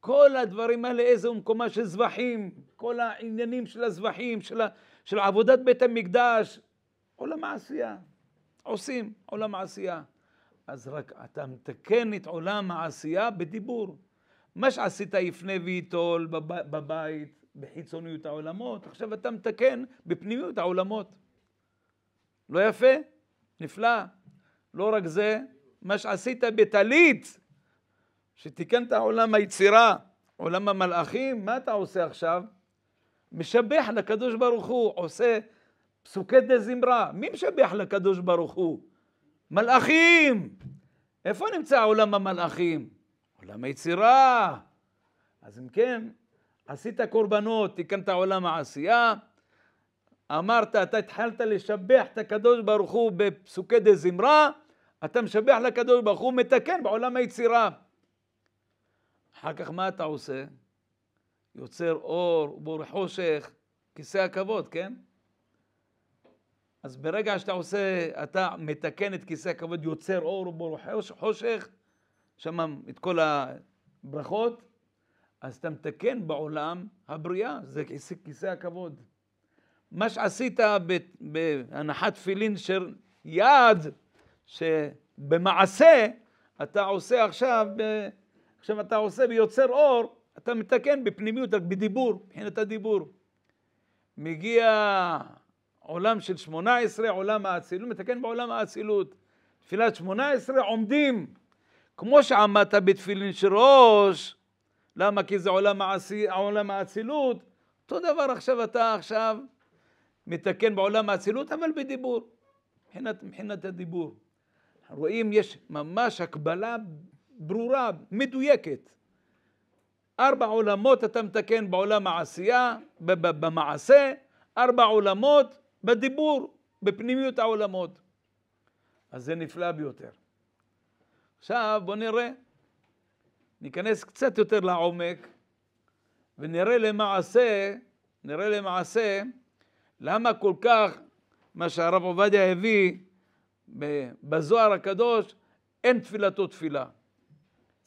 כל הדברים האלה, איזה מקומה של זבחים, כל העניינים של הזבחים, של, של עבודת בית המקדש, עולם העשייה. עושים עולם העשייה. אז רק אתה מתקן את עולם העשייה בדיבור. מה שעשית יפנה וייטול בבית, בחיצוניות העולמות, עכשיו אתה מתקן בפנימיות העולמות. לא יפה? נפלא. לא רק זה, מה שעשית בטלית, שתיקנת עולם היצירה, עולם המלאכים, מה אתה עושה עכשיו? משבח לקדוש ברוך הוא, עושה פסוקי דה זמרה. מי משבח לקדוש ברוך הוא? מלאכים! איפה נמצא עולם המלאכים? עולם היצירה. אז אם כן, עשית קורבנות, תיקנת עולם העשייה, אמרת, אתה התחלת לשבח את הקדוש ברוך הוא בפסוקי דה זמרה, אתה משבח לקדוש ברוך הוא, מתקן בעולם היצירה. אחר כך מה אתה עושה? יוצר אור, בור חושך, כיסא הכבוד, כן? אז ברגע שאתה עושה, אתה מתקן את כיסא הכבוד, יוצר אור ובור חושך, שם את כל הברכות, אז אתה מתקן בעולם הבריאה, זה כיסא, כיסא הכבוד. מה שעשית בהנחת תפילין של יד, שבמעשה אתה עושה עכשיו עכשיו אתה עושה ויוצר אור, אתה מתקן בפנימיות, רק בדיבור, מבחינת הדיבור. מגיע עולם של שמונה עשרה, עולם האצילות, מתקן בעולם האצילות. תפילת שמונה עשרה עומדים, כמו שעמדת בתפילין של ראש, למה? כי זה עולם, העשי, עולם האצילות. אותו דבר עכשיו אתה עכשיו מתקן בעולם האצילות, אבל בדיבור, מבחינת, מבחינת הדיבור. רואים, יש ממש הקבלה ברורה, מדויקת. ארבע עולמות אתה מתקן בעולם העשייה, במעשה, ארבע עולמות בדיבור, בפנימיות העולמות. אז זה נפלא ביותר. עכשיו בואו נראה, ניכנס קצת יותר לעומק ונראה למעשה, נראה למעשה למה כל כך מה שהרב עובדיה הביא בזוהר הקדוש, אין תפילתו תפילה.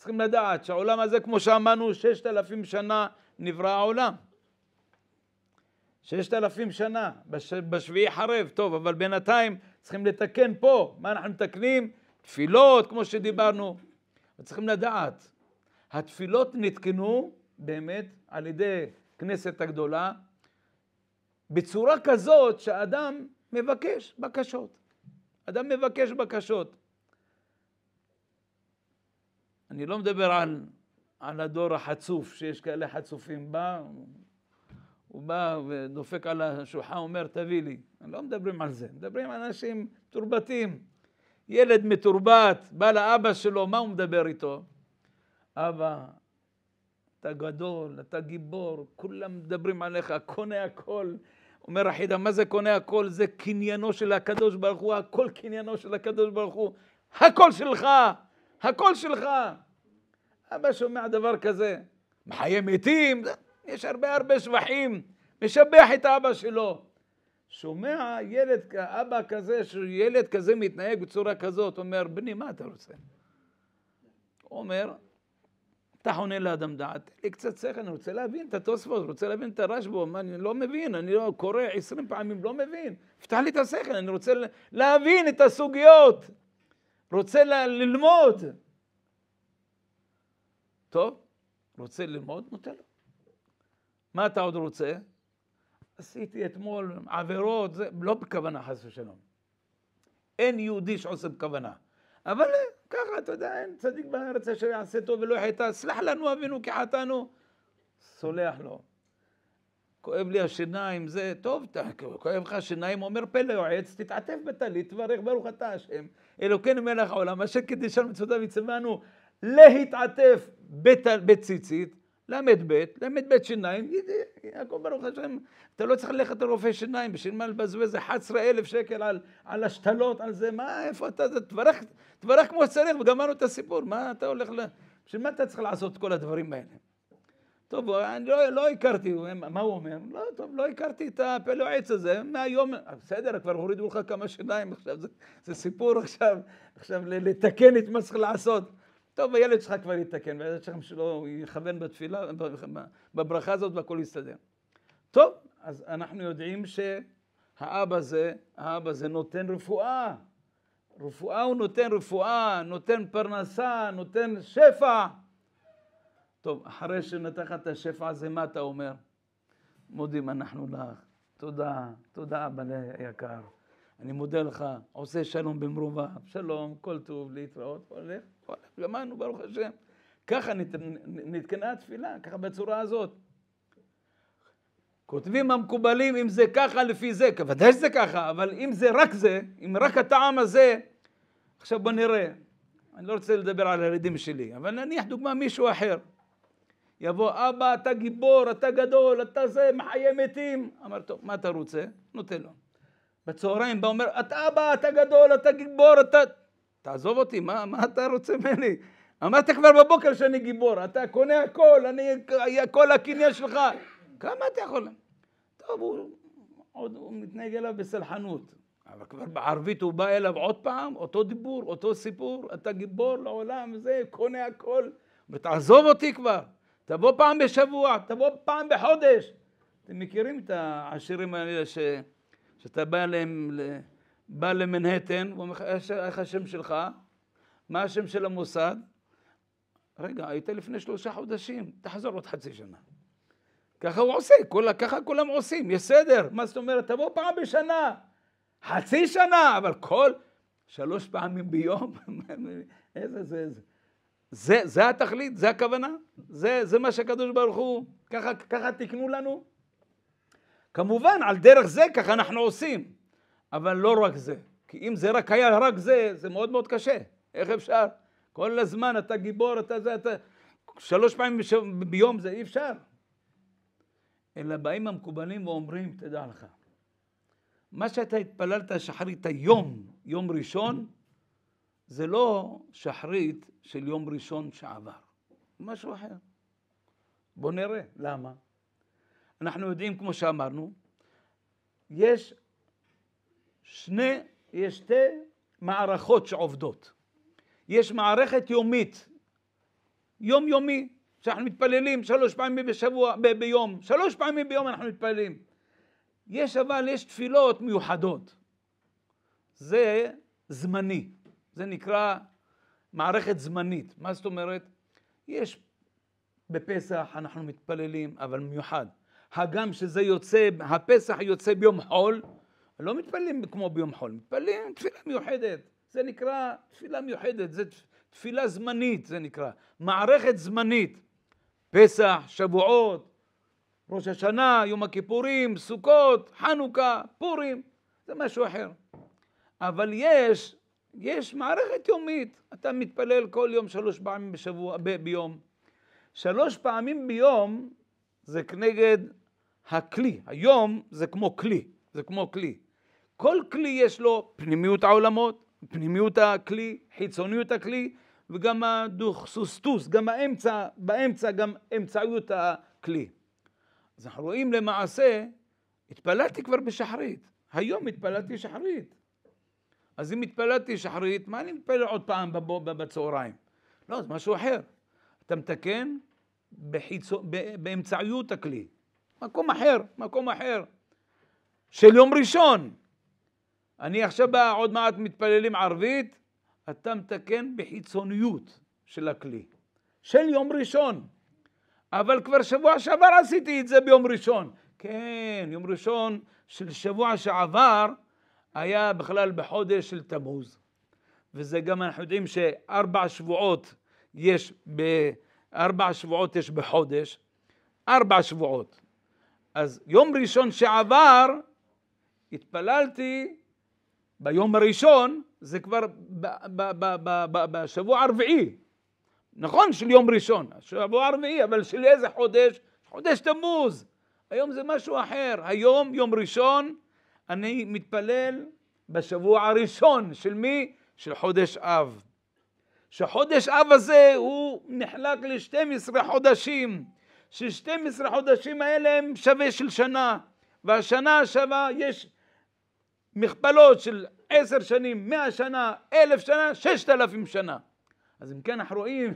צריכים לדעת שהעולם הזה, כמו שאמרנו, ששת אלפים שנה נברא העולם. ששת אלפים שנה, בש... בשביעי חרב, טוב, אבל בינתיים צריכים לתקן פה. מה אנחנו מתקנים? תפילות, כמו שדיברנו. צריכים לדעת, התפילות נתקנו באמת על ידי כנסת הגדולה, בצורה כזאת שאדם מבקש בקשות. אדם מבקש בקשות. אני לא מדבר על, על הדור החצוף, שיש כאלה חצופים. בא, הוא בא ודופק על השולחן, אומר, תביא לי. לא מדברים על זה, מדברים על אנשים מתורבתים. ילד מתורבת, בא לאבא שלו, מה הוא מדבר איתו? אבא, אתה גדול, אתה גיבור, כולם מדברים עליך, קונה הכל, אומר החידה, מה זה קונה הכל? זה קניינו של הקדוש ברוך הוא, הכל קניינו של הקדוש ברוך הוא. הכל שלך, הכל שלך. אבא שומע דבר כזה, מחיי מתים, יש הרבה הרבה שבחים, משבח את אבא שלו. שומע ילד, אבא כזה, שילד כזה מתנהג בצורה כזאת, אומר, בני, מה אתה רוצה? הוא אומר, אתה חונה לאדם דעת, תן לי קצת שכל, אני רוצה להבין את התוספות, רוצה להבין את הרשב"א, מה, אני לא מבין, אני לא קורא עשרים פעמים, לא מבין. פתח לי את השכל, אני רוצה להבין את הסוגיות, רוצה ללמוד. טוב, רוצה ללמוד? נותן לו. מה אתה עוד רוצה? עשיתי אתמול עבירות, זה לא בכוונה חס ושלום. אין יהודי שעושה בכוונה. אבל ככה, אתה יודע, אין צדיק בארץ אשר יעשה טוב ולא יחטא, סלח לנו אבינו כי חטאנו, סולח לו. כואב לי השיניים, זה טוב, כואב לך השיניים, אומר פלא יועץ, תתעטף בטלית, תברך ברוך אתה השם, אלוקינו מלך העולם, אשר כדישן מצוותיו יצוונו להתעטף בציצית, ל"ב, ל"ב שיניים, יעקב ברוך השם, אתה לא צריך ללכת לרופא שיניים, בשביל מה לבזבז 11 אלף שקל על, על השתלות, על זה, מה, איפה אתה, תברך, תברך כמו שצריך וגמרנו את הסיפור, מה אתה הולך ל... בשביל מה אתה צריך לעשות את כל הדברים האלה? טוב, אני לא, לא הכרתי, מה הוא אומר? לא, טוב, לא הכרתי את הפלא עץ הזה, מהיום, בסדר, כבר הורידו לך כמה שיניים, עכשיו זה, זה סיפור עכשיו, עכשיו לתקן את מה צריך לעשות. טוב, הילד שלך כבר יתקן, והילד שלך שלו יכוון בתפילה, בברכה הזאת והכל יסתדר. טוב, אז אנחנו יודעים שהאבא זה, האבא זה נותן רפואה. רפואה הוא נותן רפואה, נותן פרנסה, נותן שפע. טוב, אחרי שנתן את השפע הזה, מה אתה אומר? מודים אנחנו לך. תודה, תודה אבא יקר. אני מודה לך, עושה שלום במרובה, שלום, כל טוב, להתראות, הולך, גמרנו, ברוך השם. ככה נתקנה התפילה, ככה בצורה הזאת. כותבים המקובלים אם זה ככה לפי זה, ודאי שזה ככה, אבל אם זה רק זה, אם רק הטעם הזה, עכשיו בוא נראה, אני לא רוצה לדבר על הילדים שלי, אבל נניח דוגמה מישהו אחר. יבוא אבא אתה גיבור, אתה גדול, אתה זה, מחיי מתים. אמר טוב, מה אתה רוצה? נותן לו. בצהריים בא אומר, אתה אבא, אתה גדול, אתה גיבור, אתה... תעזוב אותי, מה, מה אתה רוצה ממני? אמרת כבר בבוקר שאני גיבור, אתה קונה הכל, אני, כל הקניין שלך. כמה אתה יכול? טוב, הוא, עוד, הוא מתנהג אליו בסלחנות. אבל כבר בערבית הוא בא אליו עוד פעם, אותו דיבור, אותו סיפור, אתה גיבור לעולם, זה, קונה הכל. ותעזוב אותי כבר, תבוא פעם בשבוע, תבוא פעם בחודש. אתם מכירים את העשירים האלה ש... שאתה בא, להם, בא למנהטן, הוא אומר איך השם שלך? מה השם של המוסד? רגע, היית לפני שלושה חודשים, תחזור עוד חצי שנה. ככה הוא עושה, כל, ככה כולם עושים, יש סדר. מה זאת אומרת? תבוא פעם בשנה, חצי שנה, אבל כל שלוש פעמים ביום, איזה זה, זה. זה, זה התכלית, זה הכוונה, זה, זה מה שהקדוש ברוך הוא, ככה, ככה תקנו לנו. כמובן, על דרך זה ככה אנחנו עושים, אבל לא רק זה. כי אם זה רק היה רק זה, זה מאוד מאוד קשה. איך אפשר? כל הזמן אתה גיבור, אתה זה, אתה... שלוש פעמים ביום זה אי אפשר. אלא באים המקובלים ואומרים, תדע לך, מה שאתה התפללת שחרית היום, יום ראשון, זה לא שחרית של יום ראשון שעבר, משהו אחר. בוא נראה, למה? אנחנו יודעים, כמו שאמרנו, יש שני, יש שתי מערכות שעובדות. יש מערכת יומית, יומיומי, שאנחנו מתפללים שלוש פעמים בשבוע, ב- ביום, שלוש פעמים ביום אנחנו מתפללים. יש אבל, יש תפילות מיוחדות. זה זמני, זה נקרא מערכת זמנית. מה זאת אומרת? יש בפסח אנחנו מתפללים, אבל מיוחד. הגם שזה יוצא, הפסח יוצא ביום חול, לא מתפללים כמו ביום חול, מתפללים תפילה מיוחדת. זה נקרא תפילה מיוחדת, זה תפילה זמנית, זה נקרא. מערכת זמנית. פסח, שבועות, ראש השנה, יום הכיפורים, סוכות, חנוכה, פורים, זה משהו אחר. אבל יש, יש מערכת יומית. אתה מתפלל כל יום שלוש פעמים בשבוע, ב, ביום. שלוש פעמים ביום זה כנגד הכלי, היום זה כמו כלי, זה כמו כלי. כל כלי יש לו פנימיות העולמות, פנימיות הכלי, חיצוניות הכלי, וגם הדוכסוסטוס, גם האמצע, באמצע גם אמצעיות הכלי. אז אנחנו רואים למעשה, התפללתי כבר בשחרית, היום התפללתי שחרית. אז אם התפללתי שחרית, מה אני מתפלל עוד פעם בצהריים? לא, זה משהו אחר. אתה מתקן בחיצו, באמצעיות הכלי. מקום אחר, מקום אחר. של יום ראשון. אני עכשיו בא, עוד מעט מתפללים ערבית, אתה מתקן בחיצוניות של הכלי. של יום ראשון. אבל כבר שבוע שעבר עשיתי את זה ביום ראשון. כן, יום ראשון של שבוע שעבר היה בכלל בחודש של תמוז. וזה גם אנחנו יודעים שארבע שבועות יש, בארבע שבועות יש בחודש, ארבע שבועות. אז יום ראשון שעבר התפללתי ביום הראשון, זה כבר בשבוע הרביעי, נכון של יום ראשון, שבוע הרביעי, אבל של איזה חודש? חודש תמוז. היום זה משהו אחר, היום יום ראשון אני מתפלל בשבוע הראשון של מי? של חודש אב. שחודש אב הזה הוא נחלק ל-12 חודשים, ש-12 חודשים האלה הם שווה של שנה, והשנה שווה, יש מכפלות של עשר שנים, מאה שנה, אלף שנה, ששת אלפים שנה. אז אם כן אנחנו רואים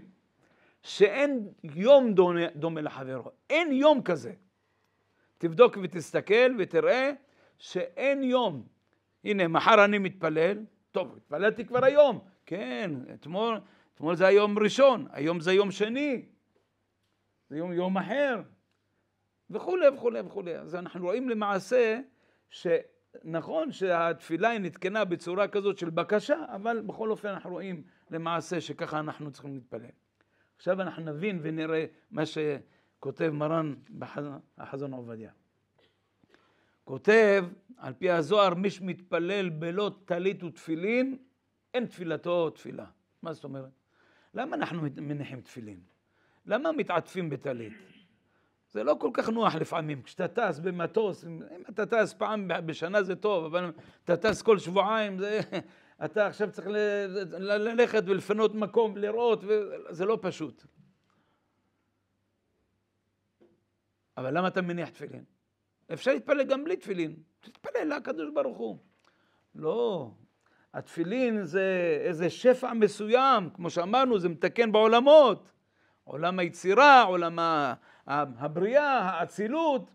שאין יום דומה, דומה לחברו, אין יום כזה. תבדוק ותסתכל ותראה שאין יום. הנה, מחר אני מתפלל, טוב, התפללתי כבר היום, כן, אתמול, אתמול זה היום ראשון, היום זה יום שני, זה יום, יום אחר, וכולי וכולי וכולי. אז אנחנו רואים למעשה שנכון שהתפילה היא נתקנה בצורה כזאת של בקשה, אבל בכל אופן אנחנו רואים למעשה שככה אנחנו צריכים להתפלל. עכשיו אנחנו נבין ונראה מה שכותב מרן בחזון עובדיה. כותב, על פי הזוהר, מי שמתפלל בלא טלית ותפילין, אין תפילתו תפילה. מה זאת אומרת? למה אנחנו מניחים תפילין? למה מתעטפים בטלית? זה לא כל כך נוח לפעמים. כשאתה טס במטוס, אם אתה טס פעם בשנה זה טוב, אבל אתה טס כל שבועיים, זה, אתה עכשיו צריך ללכת ולפנות מקום, לראות, זה לא פשוט. אבל למה אתה מניח תפילין? אפשר להתפלל גם בלי תפילין. תתפלל לקדוש ברוך הוא. לא, התפילין זה איזה שפע מסוים, כמו שאמרנו, זה מתקן בעולמות. עולם היצירה, עולם הבריאה, האצילות.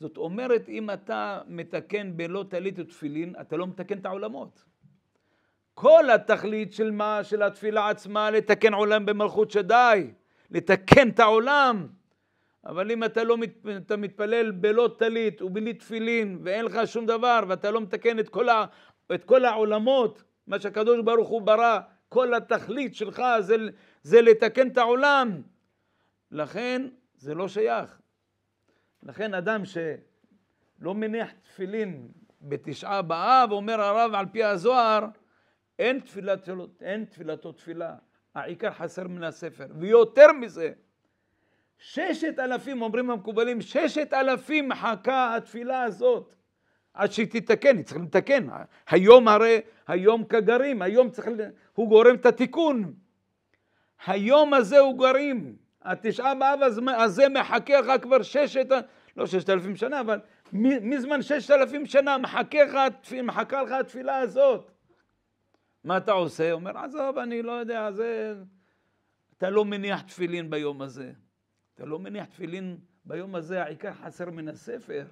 זאת אומרת, אם אתה מתקן בלא טלית ותפילין, אתה לא מתקן את העולמות. כל התכלית של מה? של התפילה עצמה, לתקן עולם במלכות שדי, לתקן את העולם. אבל אם אתה לא מת, אתה מתפלל בלא טלית ובלי תפילין ואין לך שום דבר ואתה לא מתקן את כל, ה, את כל העולמות, מה שהקדוש ברוך הוא ברא, כל התכלית שלך זה, זה לתקן את העולם. לכן זה לא שייך. לכן אדם שלא מניח תפילין בתשעה באב, אומר הרב על פי הזוהר, אין, תפילת, אין תפילתו תפילה, העיקר חסר מן הספר. ויותר מזה, ששת אלפים, אומרים המקובלים, ששת אלפים מחכה התפילה הזאת עד שהיא תתקן, היא צריכה לתקן. היום הרי, היום כגרים, היום צריך, הוא גורם את התיקון. היום הזה הוא גרים. התשעה באב הזה מחכה לך כבר ששת, לא ששת אלפים שנה, אבל מזמן ששת אלפים שנה מחכה לך, התפילה הזאת. מה אתה עושה? אומר, עזוב, אני לא יודע, זה... אתה לא מניח תפילין ביום הזה. אתה לא מניח תפילין ביום הזה, העיקר חסר מן הספר.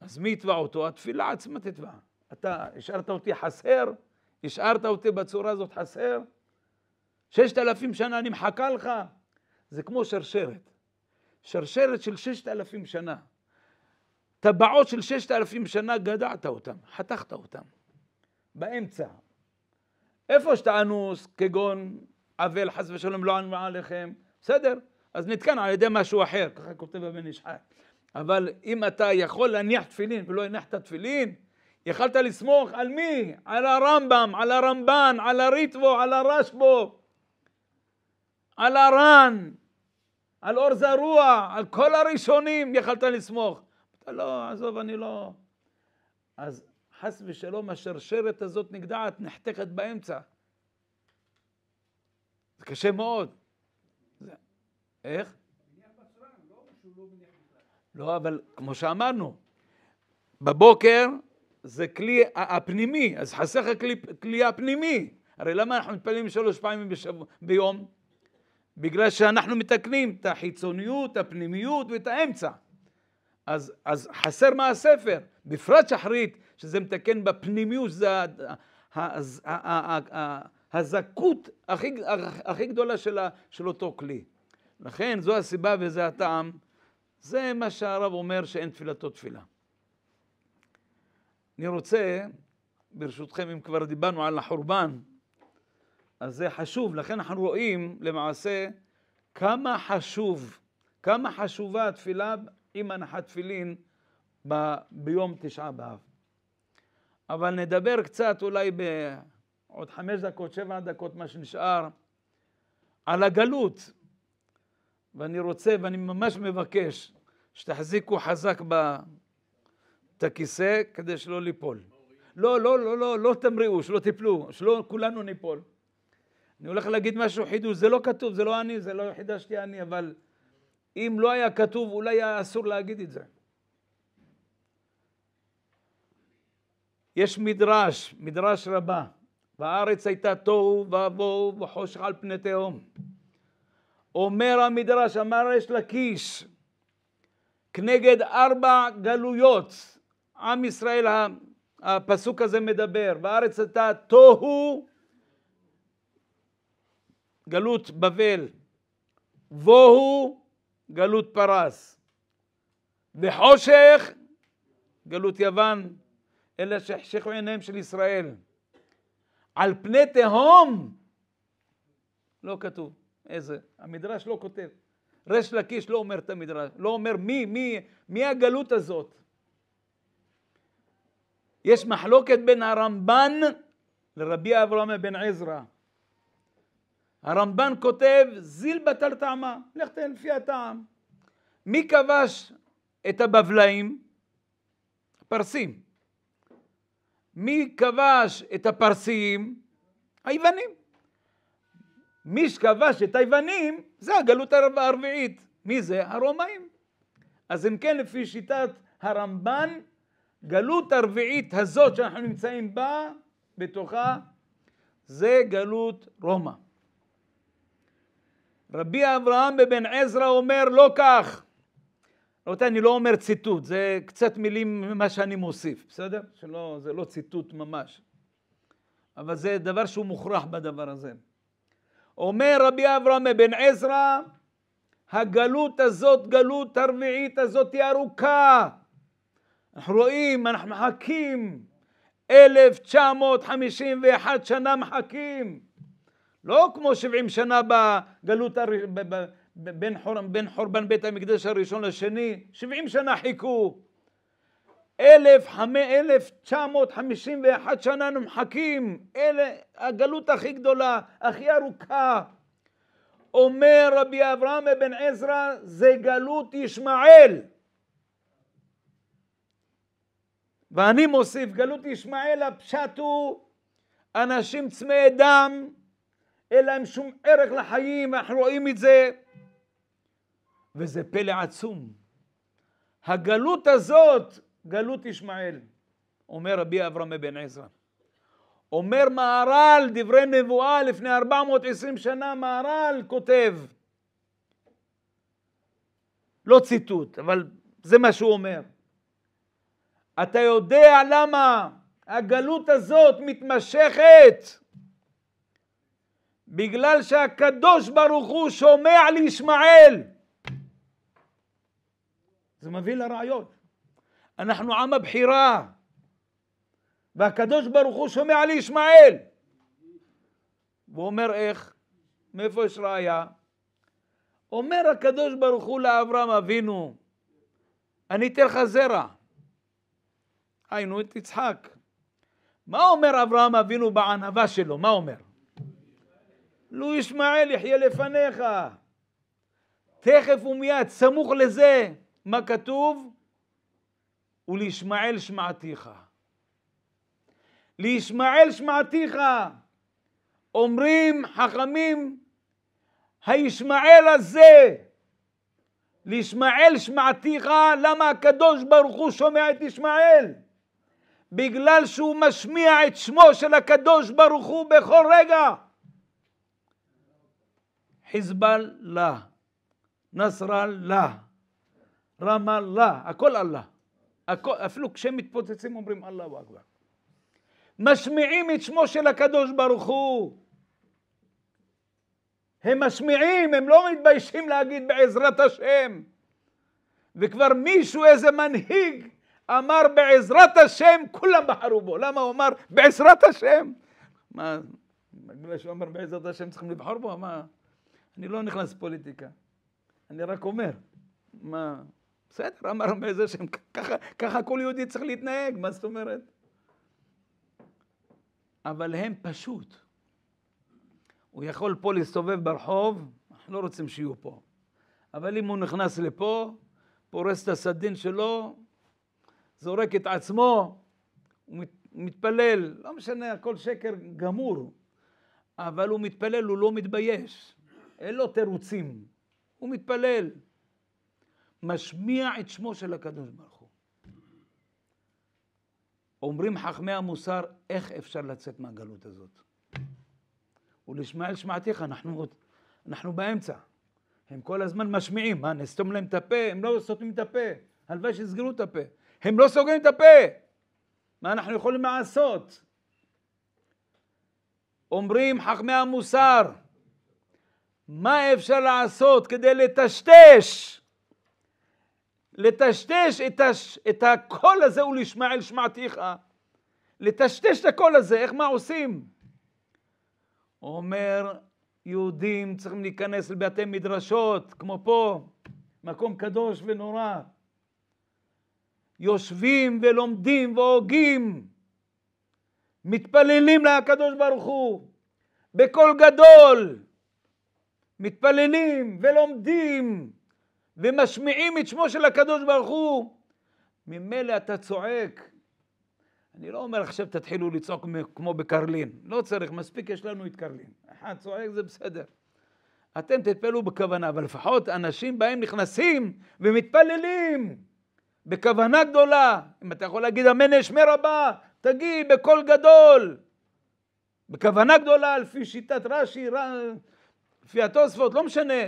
אז מי יתבע אותו? התפילה עצמה תתבע. אתה השארת אותי חסר? השארת אותי בצורה הזאת חסר? ששת אלפים שנה אני מחכה לך? זה כמו שרשרת. שרשרת של ששת אלפים שנה. טבעות של ששת אלפים שנה גדעת אותם, חתכת אותם. באמצע. איפה שאתה אנוס, כגון אבל חס ושלום לא ענו עליכם, בסדר, אז נתקן על ידי משהו אחר, ככה כותב הבן איש. אבל אם אתה יכול להניח תפילין ולא הנחת תפילין, יכלת לסמוך על מי? על הרמב"ם, על הרמב"ן, על הריטבו, על הרשבו, על הר"ן, על אור זרוע, על כל הראשונים יכלת לסמוך. אתה לא, עזוב, אני לא... אז חס ושלום השרשרת הזאת נגדעת, נחתכת באמצע. זה קשה מאוד. זה... איך? לא, אבל כמו שאמרנו, בבוקר זה כלי הפנימי, אז חסר לך כלי, כלי הפנימי. הרי למה אנחנו מתפללים שלוש פעמים בשבוע, ביום? בגלל שאנחנו מתקנים את החיצוניות, הפנימיות ואת האמצע. אז, אז חסר מהספר, בפרט שחרית, שזה מתקן בפנימיות, שזה הזכות הכי, הכי גדולה של, של אותו כלי. לכן זו הסיבה וזה הטעם, זה מה שהרב אומר שאין תפילתו תפילה. אני רוצה, ברשותכם, אם כבר דיברנו על החורבן, אז זה חשוב, לכן אנחנו רואים למעשה כמה חשוב, כמה חשובה התפילה עם הנחת תפילין ב, ביום תשעה באב. אבל נדבר קצת אולי בעוד חמש דקות, שבע דקות, מה שנשאר, על הגלות. ואני רוצה, ואני ממש מבקש, שתחזיקו חזק את הכיסא כדי שלא ליפול. לא, לא, לא, לא, לא תמריאו, שלא תיפלו, שלא כולנו ניפול. אני הולך להגיד משהו חידוש, זה לא כתוב, זה לא אני, זה לא חידשתי אני, אבל אם לא היה כתוב, אולי היה אסור להגיד את זה. יש מדרש, מדרש רבה, והארץ הייתה תוהו ובוהו וחושך על פני תהום. אומר המדרש, אמר יש לקיש, כנגד ארבע גלויות, עם ישראל, הפסוק הזה מדבר, והארץ הייתה תוהו, גלות בבל, בוהו, גלות פרס, וחושך, גלות יוון, אלה שהחשיכו עיניהם של ישראל. על פני תהום, לא כתוב. איזה? המדרש לא כותב. ריש לקיש לא אומר את המדרש, לא אומר מי, מי, מי הגלות הזאת. יש מחלוקת בין הרמב"ן לרבי אברהם בן עזרא. הרמב"ן כותב זיל בטל טעמה, לך תן לפי הטעם. מי כבש את הבבלאים? הפרסים. מי כבש את הפרסים? היוונים. מי שכבש את היוונים זה הגלות הרביעית. מי זה? הרומאים. אז אם כן, לפי שיטת הרמב"ן, גלות הרביעית הזאת שאנחנו נמצאים בה, בתוכה, זה גלות רומא. רבי אברהם בבן עזרא אומר לא כך. רבותיי, אני לא אומר ציטוט, זה קצת מילים ממה שאני מוסיף, בסדר? שלא, זה לא ציטוט ממש. אבל זה דבר שהוא מוכרח בדבר הזה. אומר רבי אברהם בן עזרא, הגלות הזאת, גלות הרביעית הזאת היא ארוכה. אנחנו רואים, אנחנו מחכים, 1951 שנה מחכים. לא כמו 70 שנה בגלות, בין, חור, בין חורבן בית המקדש הראשון לשני, 70 שנה חיכו. 1951 שנה אנחנו מחכים, אלה הגלות הכי גדולה, הכי ארוכה. אומר רבי אברהם אבן עזרא, זה גלות ישמעאל. ואני מוסיף, גלות ישמעאל הפשט הוא אנשים צמאי דם, אין להם שום ערך לחיים, אנחנו רואים את זה. וזה פלא עצום. הגלות הזאת גלות ישמעאל, אומר רבי אברהם אבן עזרא. אומר מהר"ל, דברי נבואה לפני 420 שנה, מהר"ל כותב, לא ציטוט, אבל זה מה שהוא אומר. אתה יודע למה הגלות הזאת מתמשכת? בגלל שהקדוש ברוך הוא שומע לישמעאל. זה מביא לרעיון. אנחנו עם הבחירה, והקדוש ברוך הוא שומע לישמעאל. והוא אומר איך? מאיפה יש ראיה? אומר הקדוש ברוך הוא לאברהם אבינו, אני אתן לך זרע. היינו את יצחק. מה אומר אברהם אבינו בענווה שלו? מה אומר? לו ישמעאל יחיה לפניך. תכף ומיד, סמוך לזה, מה כתוב? ולישמעאל שמעתיך. לישמעאל שמעתיך. אומרים חכמים, הישמעאל הזה, לישמעאל שמעתיך, למה הקדוש ברוך הוא שומע את ישמעאל? בגלל שהוא משמיע את שמו של הקדוש ברוך הוא בכל רגע. חיזבאללה, נסראללה, רמאללה, הכל אללה. הכל, אפילו כשהם מתפוצצים אומרים אללהו אכבר. משמיעים את שמו של הקדוש ברוך הוא. הם משמיעים, הם לא מתביישים להגיד בעזרת השם. וכבר מישהו, איזה מנהיג, אמר בעזרת השם, כולם בחרו בו. למה הוא אמר בעזרת השם? מה, בגלל שהוא אמר בעזרת השם צריכים לבחור בו? מה? אני לא נכנס לפוליטיקה. אני רק אומר. מה? בסדר, אמר בעזרת השם, ככה, ככה כל יהודי צריך להתנהג, מה זאת אומרת? אבל הם פשוט. הוא יכול פה להסתובב ברחוב, אנחנו לא רוצים שיהיו פה. אבל אם הוא נכנס לפה, פורס את הסדין שלו, זורק את עצמו, הוא מתפלל, לא משנה, הכל שקר גמור, אבל הוא מתפלל, הוא לא מתבייש, אין לו תירוצים, הוא מתפלל, משמיע את שמו של הקדוש ברוך הוא. אומרים חכמי המוסר, איך אפשר לצאת מהגלות הזאת? ולשמעאל שמעתיך, אנחנו, אנחנו באמצע. הם כל הזמן משמיעים, מה, נסתום להם את הפה? הם לא סותמים את הפה. הלוואי שיסגרו את הפה. הם לא סוגרים את הפה. מה אנחנו יכולים לעשות? אומרים חכמי המוסר, מה אפשר לעשות כדי לטשטש, לטשטש את, הש, את הקול הזה ולשמעאל שמעתיך, לטשטש את הקול הזה, איך מה עושים? אומר, יהודים צריכים להיכנס לבתי מדרשות, כמו פה, מקום קדוש ונורא. יושבים ולומדים והוגים, מתפללים לקדוש ברוך הוא, בקול גדול, מתפללים ולומדים ומשמיעים את שמו של הקדוש ברוך הוא, ממילא אתה צועק. אני לא אומר עכשיו תתחילו לצעוק כמו בקרלין, לא צריך, מספיק יש לנו את קרלין. אחד צועק זה בסדר. אתם תתפללו בכוונה, אבל לפחות אנשים בהם נכנסים ומתפללים. בכוונה גדולה. אם אתה יכול להגיד אמן אשמי רבה, תגיד בקול גדול. בכוונה גדולה, לפי שיטת רש"י, לפי התוספות, לא משנה.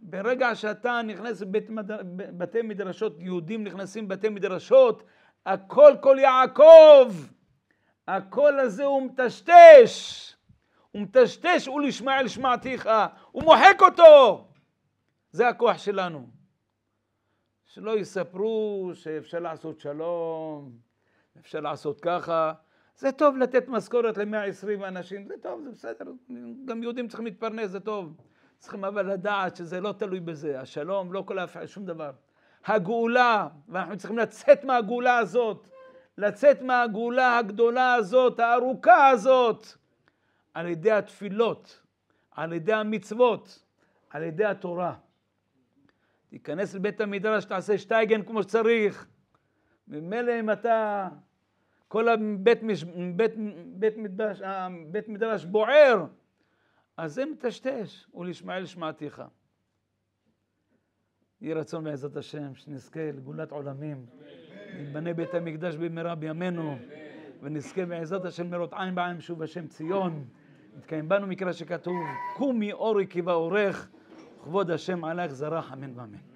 ברגע שאתה נכנס לבתי מדרשות, יהודים נכנסים לבתי מדרשות, הקול קול יעקב, הקול הזה הוא מטשטש, הוא מטשטש ולשמע אל שמעתיך, הוא מוחק אותו. זה הכוח שלנו. שלא יספרו שאפשר לעשות שלום, אפשר לעשות ככה. זה טוב לתת משכורת ל-120 אנשים, זה טוב, זה בסדר, גם יהודים צריכים להתפרנס, זה טוב. צריכים אבל לדעת שזה לא תלוי בזה, השלום לא כל אף שום דבר. הגאולה, ואנחנו צריכים לצאת מהגאולה הזאת, לצאת מהגאולה הגדולה הזאת, הארוכה הזאת, על ידי התפילות, על ידי המצוות, על ידי התורה. תיכנס לבית המדרש, תעשה שטייגן כמו שצריך. ממילא אם אתה, כל הבית מש, בית, בית, מדרש, בית מדרש בוער, אז זה מטשטש, ולישמעאל שמעתיך. יהי רצון בעזרת השם, שנזכה לגאולת עולמים. יתבנה בית המקדש במהרה בימינו, ונזכה בעזרת השם לראות עין בעין שוב השם ציון. יתקיים בנו מקרא שכתוב, קומי אורי כי באורך. כבוד השם עליך זרח אמן ואמן.